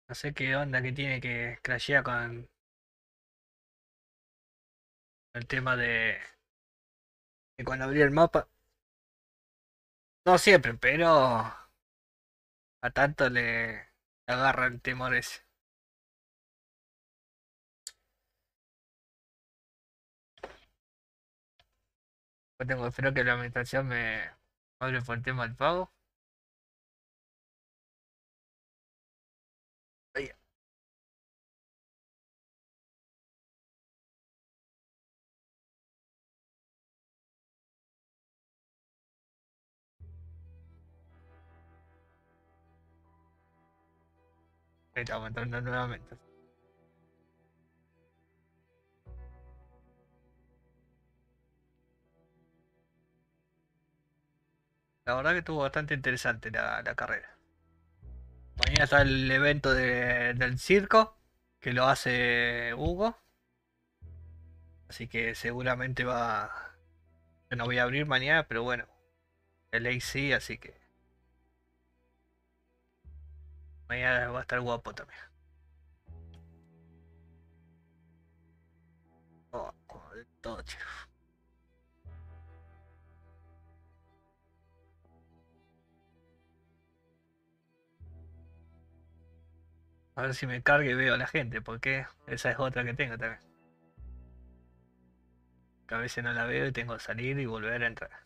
No sé qué onda que tiene que crashear con el tema de, de cuando abrí el mapa. No siempre, pero a tanto le agarra el temor ese. Yo tengo, espero que la administración me hable por el tema del pago. Ahí estamos entrando nuevamente. La verdad que estuvo bastante interesante la, la carrera. Mañana está el evento de- del circo, que lo hace Hugo. Así que seguramente va... No voy a abrir mañana, pero bueno. El AC, así que... Va a estar guapo también. Oh, todo, chico. A ver si me cargue y veo a la gente, porque esa es otra que tengo también. Que a veces no la veo y tengo que salir y volver a entrar.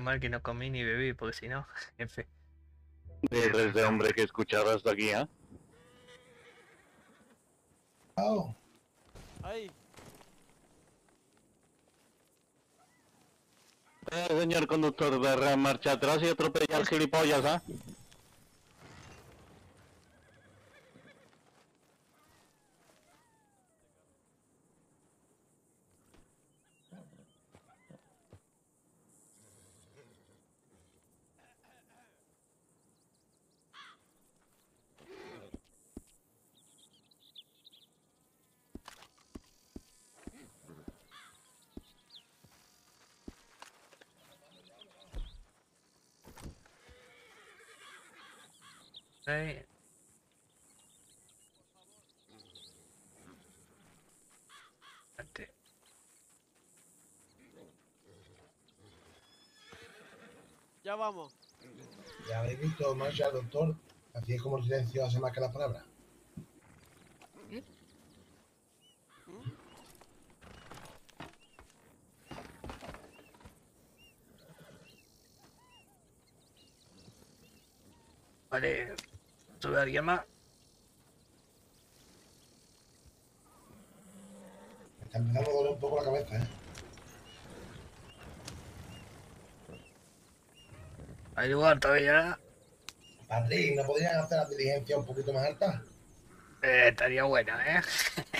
Mal que no comí ni bebí, porque si no, <laughs> en. Dice ese hombre que escuchaba hasta aquí, ¿ah? Oh, Ahí. Eh, señor conductor, de marcha atrás y atropella al gilipollas, ¿ah? Ya vamos. ya habéis visto, Marshall, doctor. Así es como el silencio hace más que las palabras. Vale. Sube alguien más. Me está empezando a doler un poco la cabeza, ¿eh? Hay lugar todavía. Patrick, ¿no podrían hacer la diligencia un poquito más alta? Eh, estaría buena, ¿eh?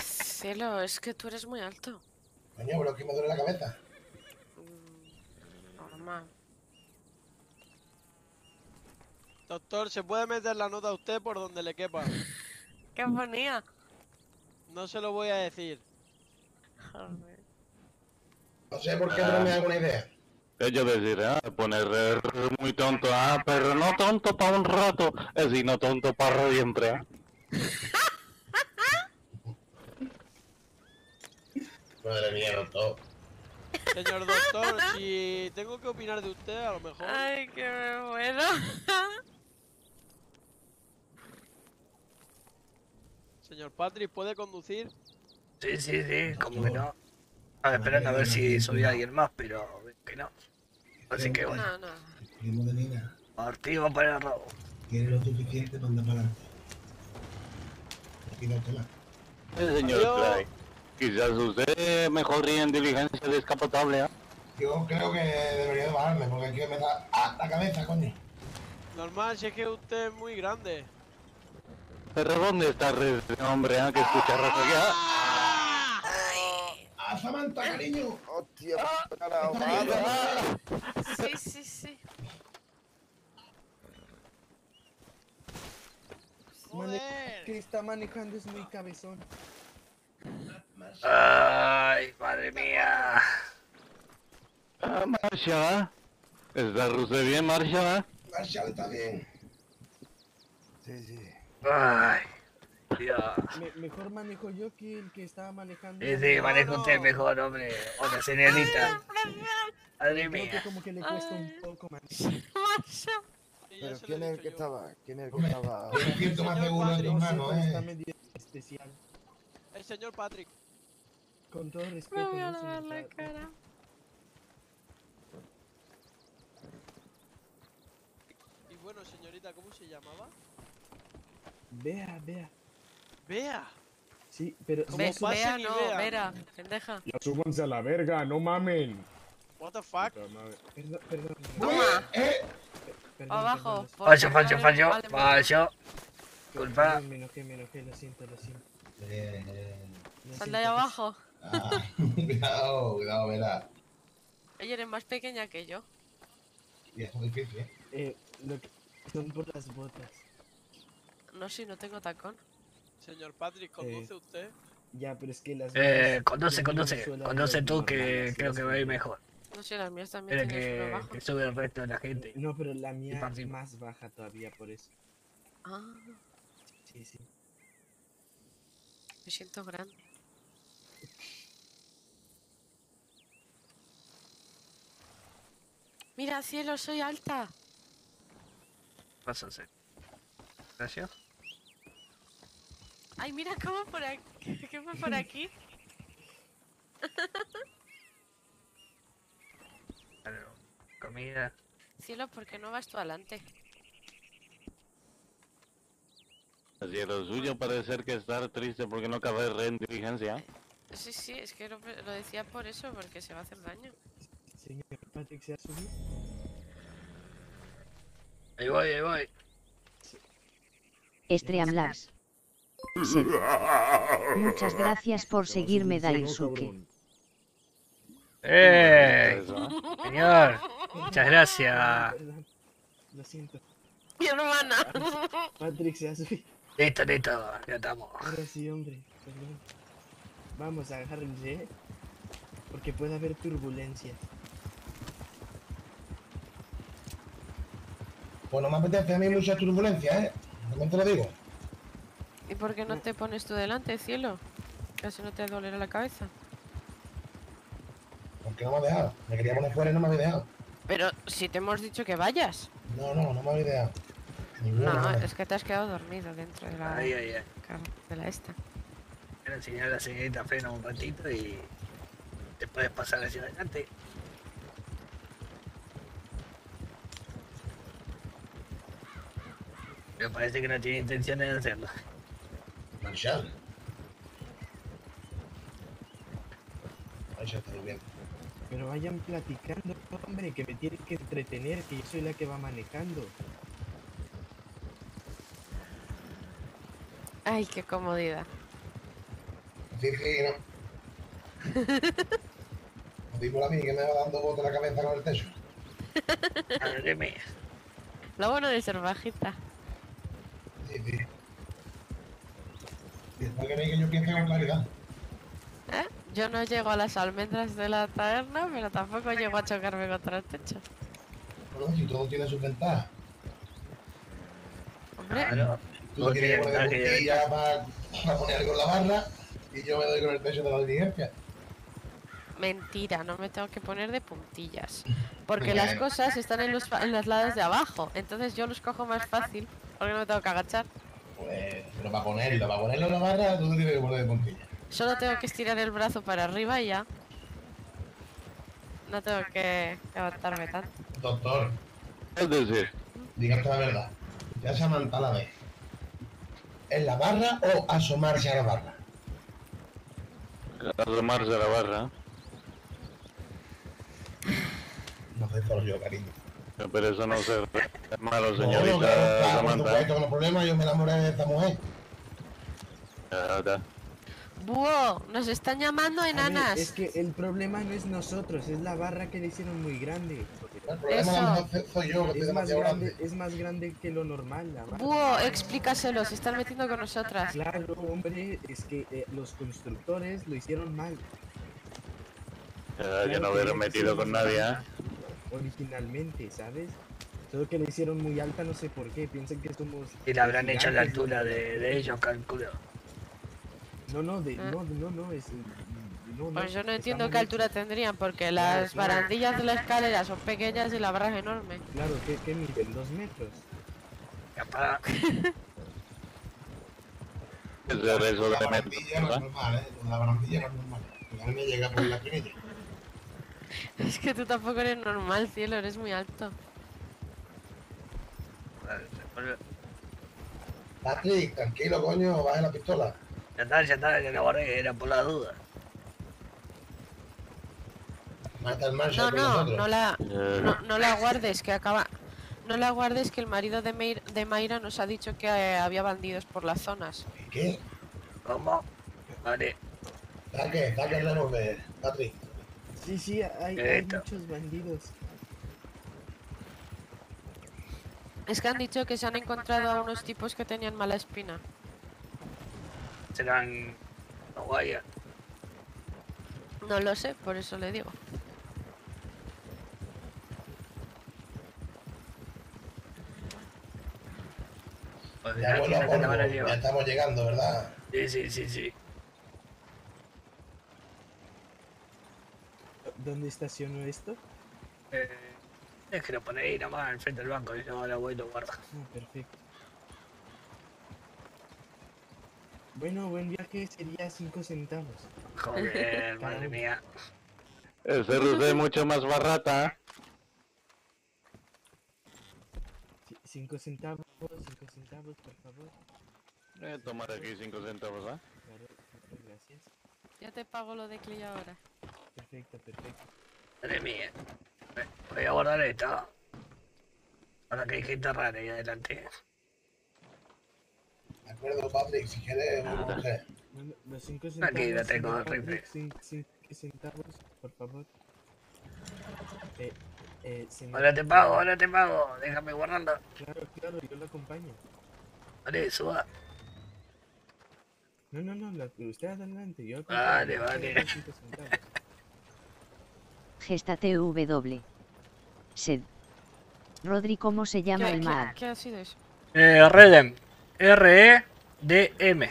Cielo, es que tú eres muy alto. Coño, pero que me duele la cabeza. Normal. Doctor, ¿se puede meter la nota a usted por donde le quepa? ¿Qué ponía? No se lo voy a decir. No sé por qué, pero me hago una idea. ¿Qué yo decir? Ah, poner eh, muy tonto, ah, pero no tonto para un rato, es sino tonto para siempre, ah. <laughs> Madre mía, doctor. Señor doctor, si tengo que opinar de usted, a lo mejor. Ay, que me muero. <laughs> Señor Patrick, ¿puede conducir? Sí, sí, sí, como que no. Estaba esperando a ver si subía alguien más, pero que no. Así que bueno. No, no. Primo de Nina, Partido para el robo. tiene lo suficiente para andar para adelante. Aquí no te la. Eh, señor. Clay, quizás usted mejoría en diligencia descapotable, ah. Yo creo que debería de bajarme porque aquí me da ah, la cabeza, coño. Normal, si es que usted es muy grande. Pero ¿dónde está ese hombre, ah, que escucha razonar? ¡Ah, Samantha, cariño! ¡Hostia, Sí, sí, sí. Mane- que está manejando es muy cabezón. Ay, madre mía. Ah, Marshall, ¿está usted bien, Marshall? Marshall está bien. Sí, sí. Ay. Me- mejor manejo yo que el que estaba manejando. Sí, sí, maneja usted mejor, hombre. Hola, señorita. Madre Creo que mía. como que le cuesta un poco manejar. Pero ¿quién es el que estaba? ¿Quién es el que estaba? Yo me siento más seguro en tus No sé, manos, pero está eh. medio especial. El señor Patrick. Con todo respeto, voy a no lavar señor la Patrick. cara. Y bueno, señorita, ¿cómo se llamaba? Vea, vea. Vea. Sí, pero. Ve, no sé- vea, no, Vera, pendeja. Ya súbanse a la verga, no mamen. What the fuck? Perdón, perdón. Toma. Perdón, Abajo. perdón, por Fallo, fallo, fallo. Fallo. Culpa. Me enojé, me enojé, lo siento, lo siento. Lo Sal de ahí abajo. Ah, <laughs> cuidado, cuidado, verá. Ella eres más pequeña que yo. Y esto es difícil, ¿eh? Eh, lo que son por las botas. No, si no tengo tacón. Señor Patrick, ¿conduce usted? Ya, pero es que las Eh, conduce, conduce. Conduce tú que creo que va a ir mejor. No sé, las mías también suelo que, bajo. que sube el resto de la gente. No, pero la mía es más baja todavía por eso. Ah, Sí, sí. me siento grande. Mira, cielo, soy alta. Pásase. Gracias. Ay, mira cómo por aquí. <laughs> ¿Qué fue por aquí? Claro, Comida. Cielo, ¿por qué no vas tú adelante? Así lo suyo parece ser que estar triste porque no cabe en diligencia. Sí, sí, es que lo, lo decía por eso, porque se va a hacer daño. Señor Patrick, ¿se ha subido? Ahí voy, ahí voy. Streamlabs. Muchas gracias por seguirme, Daisuke. ¡Eh! Señor, muchas gracias. Lo siento. Mi hermana. Patrick se ha subido. Listo, listo, ya estamos. Ahora sí, hombre, perdón. Vamos, agárrense, ¿eh? Porque puede haber turbulencias. Pues no me apetece a mí mucha turbulencia, ¿eh? También te lo digo. ¿Y por qué no te pones tú delante, cielo? Casi no te dolerá la cabeza. Porque no me ha dejado. Me quería poner fuera y no me había dejado. Pero si te hemos dicho que vayas. No, no, no me había dejado. Ninguna, No, es que te has quedado dormido dentro de la, ay, ay. car- de la esta. Voy a enseñar a la señorita frena un ratito y te puedes pasar hacia adelante. Me parece que no tiene intenciones de hacerlo. Marshall. Ya bien. Pero vayan platicando, hombre, que me tienen que entretener, que yo soy la que va manejando. Ay, qué comodidad. Sí, no. Dímelo a mí que me va dando voto en la cabeza con el techo. <laughs> Madre mía. Lo bueno de ser bajita. Sí, sí. Y después que yo piense con claridad. ¿Eh? Yo no llego a las almendras de la taberna, pero tampoco llego a chocarme contra el techo. Bueno, si todo tiene sus ventajas. Hombre, Tú te tienes que poner de puntilla para, para poner algo en la barra y yo me doy con el techo de la diligencia. mentira, no me tengo que poner de puntillas. Porque Muy las bien. cosas están en los, en los lados de abajo. Entonces yo los cojo más fácil porque no me tengo que agachar. Pues, pero para ponerlo, para ponerlo en la barra, tú te tienes que poner de puntilla. Solo tengo que estirar el brazo para arriba y ya. No tengo que levantarme tanto. Doctor, Es decir, dígate la verdad. Ya se amanta la vez. ¿En la barra o asomarse a la barra? asomarse a la barra. No sé solo yo, cariño. Pero eso no se es malo, No, no, señorita claro, Samantha. con los problemas yo me enamoré de esta mujer. Ya. ¡Búho! ¡Nos están llamando A ver, enanas! es que el problema no es nosotros, es la barra que le hicieron muy grande. El problema mejor soy yo, es más grande, grande. es más grande que lo normal. La barra. Búho, explícaselo, se están metiendo con nosotras. Claro, hombre, es que eh, los constructores lo hicieron mal. Ya, Claro yo no hubiera no metido con nadie, ¿eh? Originalmente, ¿sabes? Solo que le hicieron muy alta, no sé por qué. Piensan que somos. Y la habrán hecho a la altura de, de ellos, calculo. No, no, de, Ah. no, no, no, es. No, Pues yo no entiendo qué hecho. altura tendrían, porque las claro. barandillas de la escalera son pequeñas y la barra es enorme. Claro, ¿qué, qué miden? ¿Dos metros? Es de eso La de barandilla no es normal, ¿eh? La barandilla no es normal. Porque a mí me llega por la cremilla. <laughs> Es que tú tampoco eres normal, cielo, eres muy alto. Patrick, tranquilo, coño, baja la pistola. Ya está, ya está, ya la guardé, era por la duda. Mata el No, no, no la, no, no la guardes, que acaba... No la guardes, que el marido de, Meir- de Mayra nos ha dicho que eh, había bandidos por las zonas. ¿Qué? ¿Cómo? Vale. Saque, saque el revólver, Patrick. Sí, sí, hay, muchos bandidos. Es que han dicho que se han encontrado a unos tipos que tenían mala espina. Serán los guayas. No lo sé, por eso le digo. Pues Ya, aquí ya estamos llegando, ¿verdad? Sí, sí, sí, sí. ¿Dónde estacionó esto? Eh, déjelo poner ahí nomás al frente del banco y yo ahora voy y lo guardo. Ah, perfecto. Bueno, buen viaje sería 5 centavos. Joder, <laughs> madre mía. El cerro es mucho más barata. ¿eh? 5 centavos, 5 centavos, por favor. Voy a tomar aquí 5 centavos, ¿eh? Claro, gracias. Ya te pago lo de Clay ahora. Perfecto, perfecto. Madre mía. Voy a guardar esto. Ahora que hay gente rara ahí adelante. De acuerdo, Patrick, si quieres, no sé. Bueno, los 5 centavos. Aquí la tengo, el rifle. Patrick, 5 centavos, por favor. Eh, eh, señor- Ahora te pago, ahora te pago. Déjame guardarlo. Claro, claro, yo lo acompaño. Vale, suba. No, no, no, la- usted adelante, yo Vale, vale. Los cinco centavos. Gestate W. Sed. Rodri, ¿cómo se llama ¿Qué, el qué- mar? qué ha sido eso? Eh, Redem. R-E-D-M.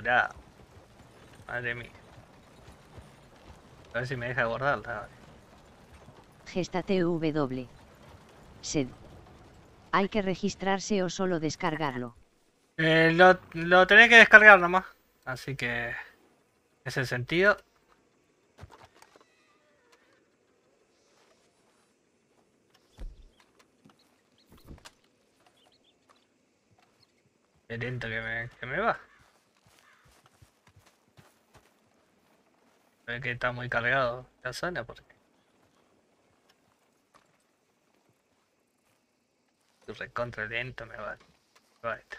Lados. Madre mía. A ver si me deja guardarla. Gestate W. Sed. ¿Hay que registrarse o solo descargarlo? Eh, lo, lo que descargar nomás. Así que... Es el sentido. Qué lento que me, que me va. Ve que está muy cargado la zona porque... Tu recontra lento me va. me va esto.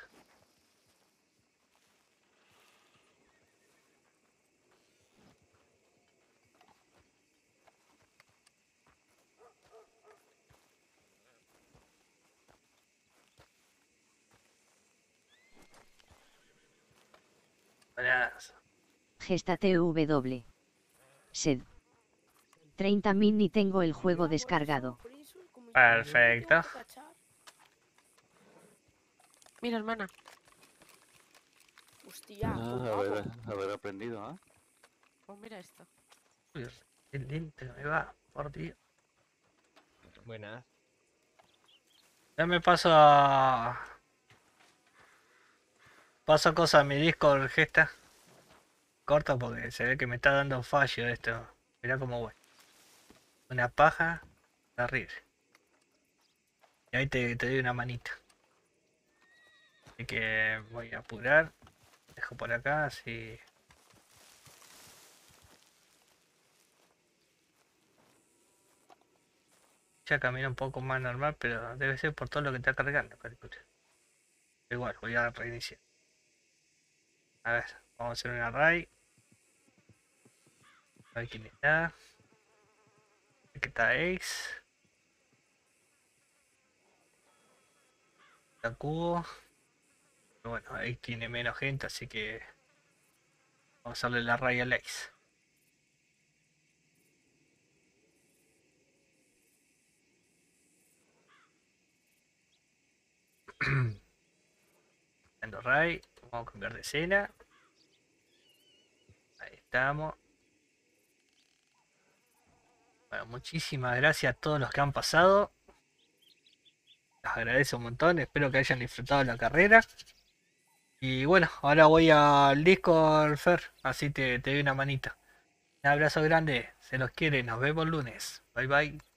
Buenas. Gestate W. Sed. 30 min y tengo el juego descargado. Perfecto. Mira, hermana. Hostia, Ah, haber, haber aprendido, ¿ah? Pues mira esto. Que me va, por Dios. Buenas. Ya me paso a... Paso cosas a mi Discord, gesta. Corta porque se ve que me está dando fallo esto. Mirá cómo voy. Una paja terrible. Y ahí te, te doy una manita. Así que voy a apurar. Dejo por acá así. Ya camina un poco más normal, pero debe ser por todo lo que está cargando. Igual, voy a reiniciar. A ver, vamos a hacer un array. A ver quién está. Aquí está Ace. Está Cubo. Bueno, Ace tiene menos gente, así que vamos a hacerle el array al Ace. Array, <clears throat> vamos a cambiar de escena. Ahí estamos. Bueno, muchísimas gracias a todos los que han pasado. Les agradezco un montón, espero que hayan disfrutado la carrera. Y bueno, ahora voy al Discord Fer, así te, te doy una manita. Un abrazo grande, se los quiere, nos vemos lunes. Bye bye.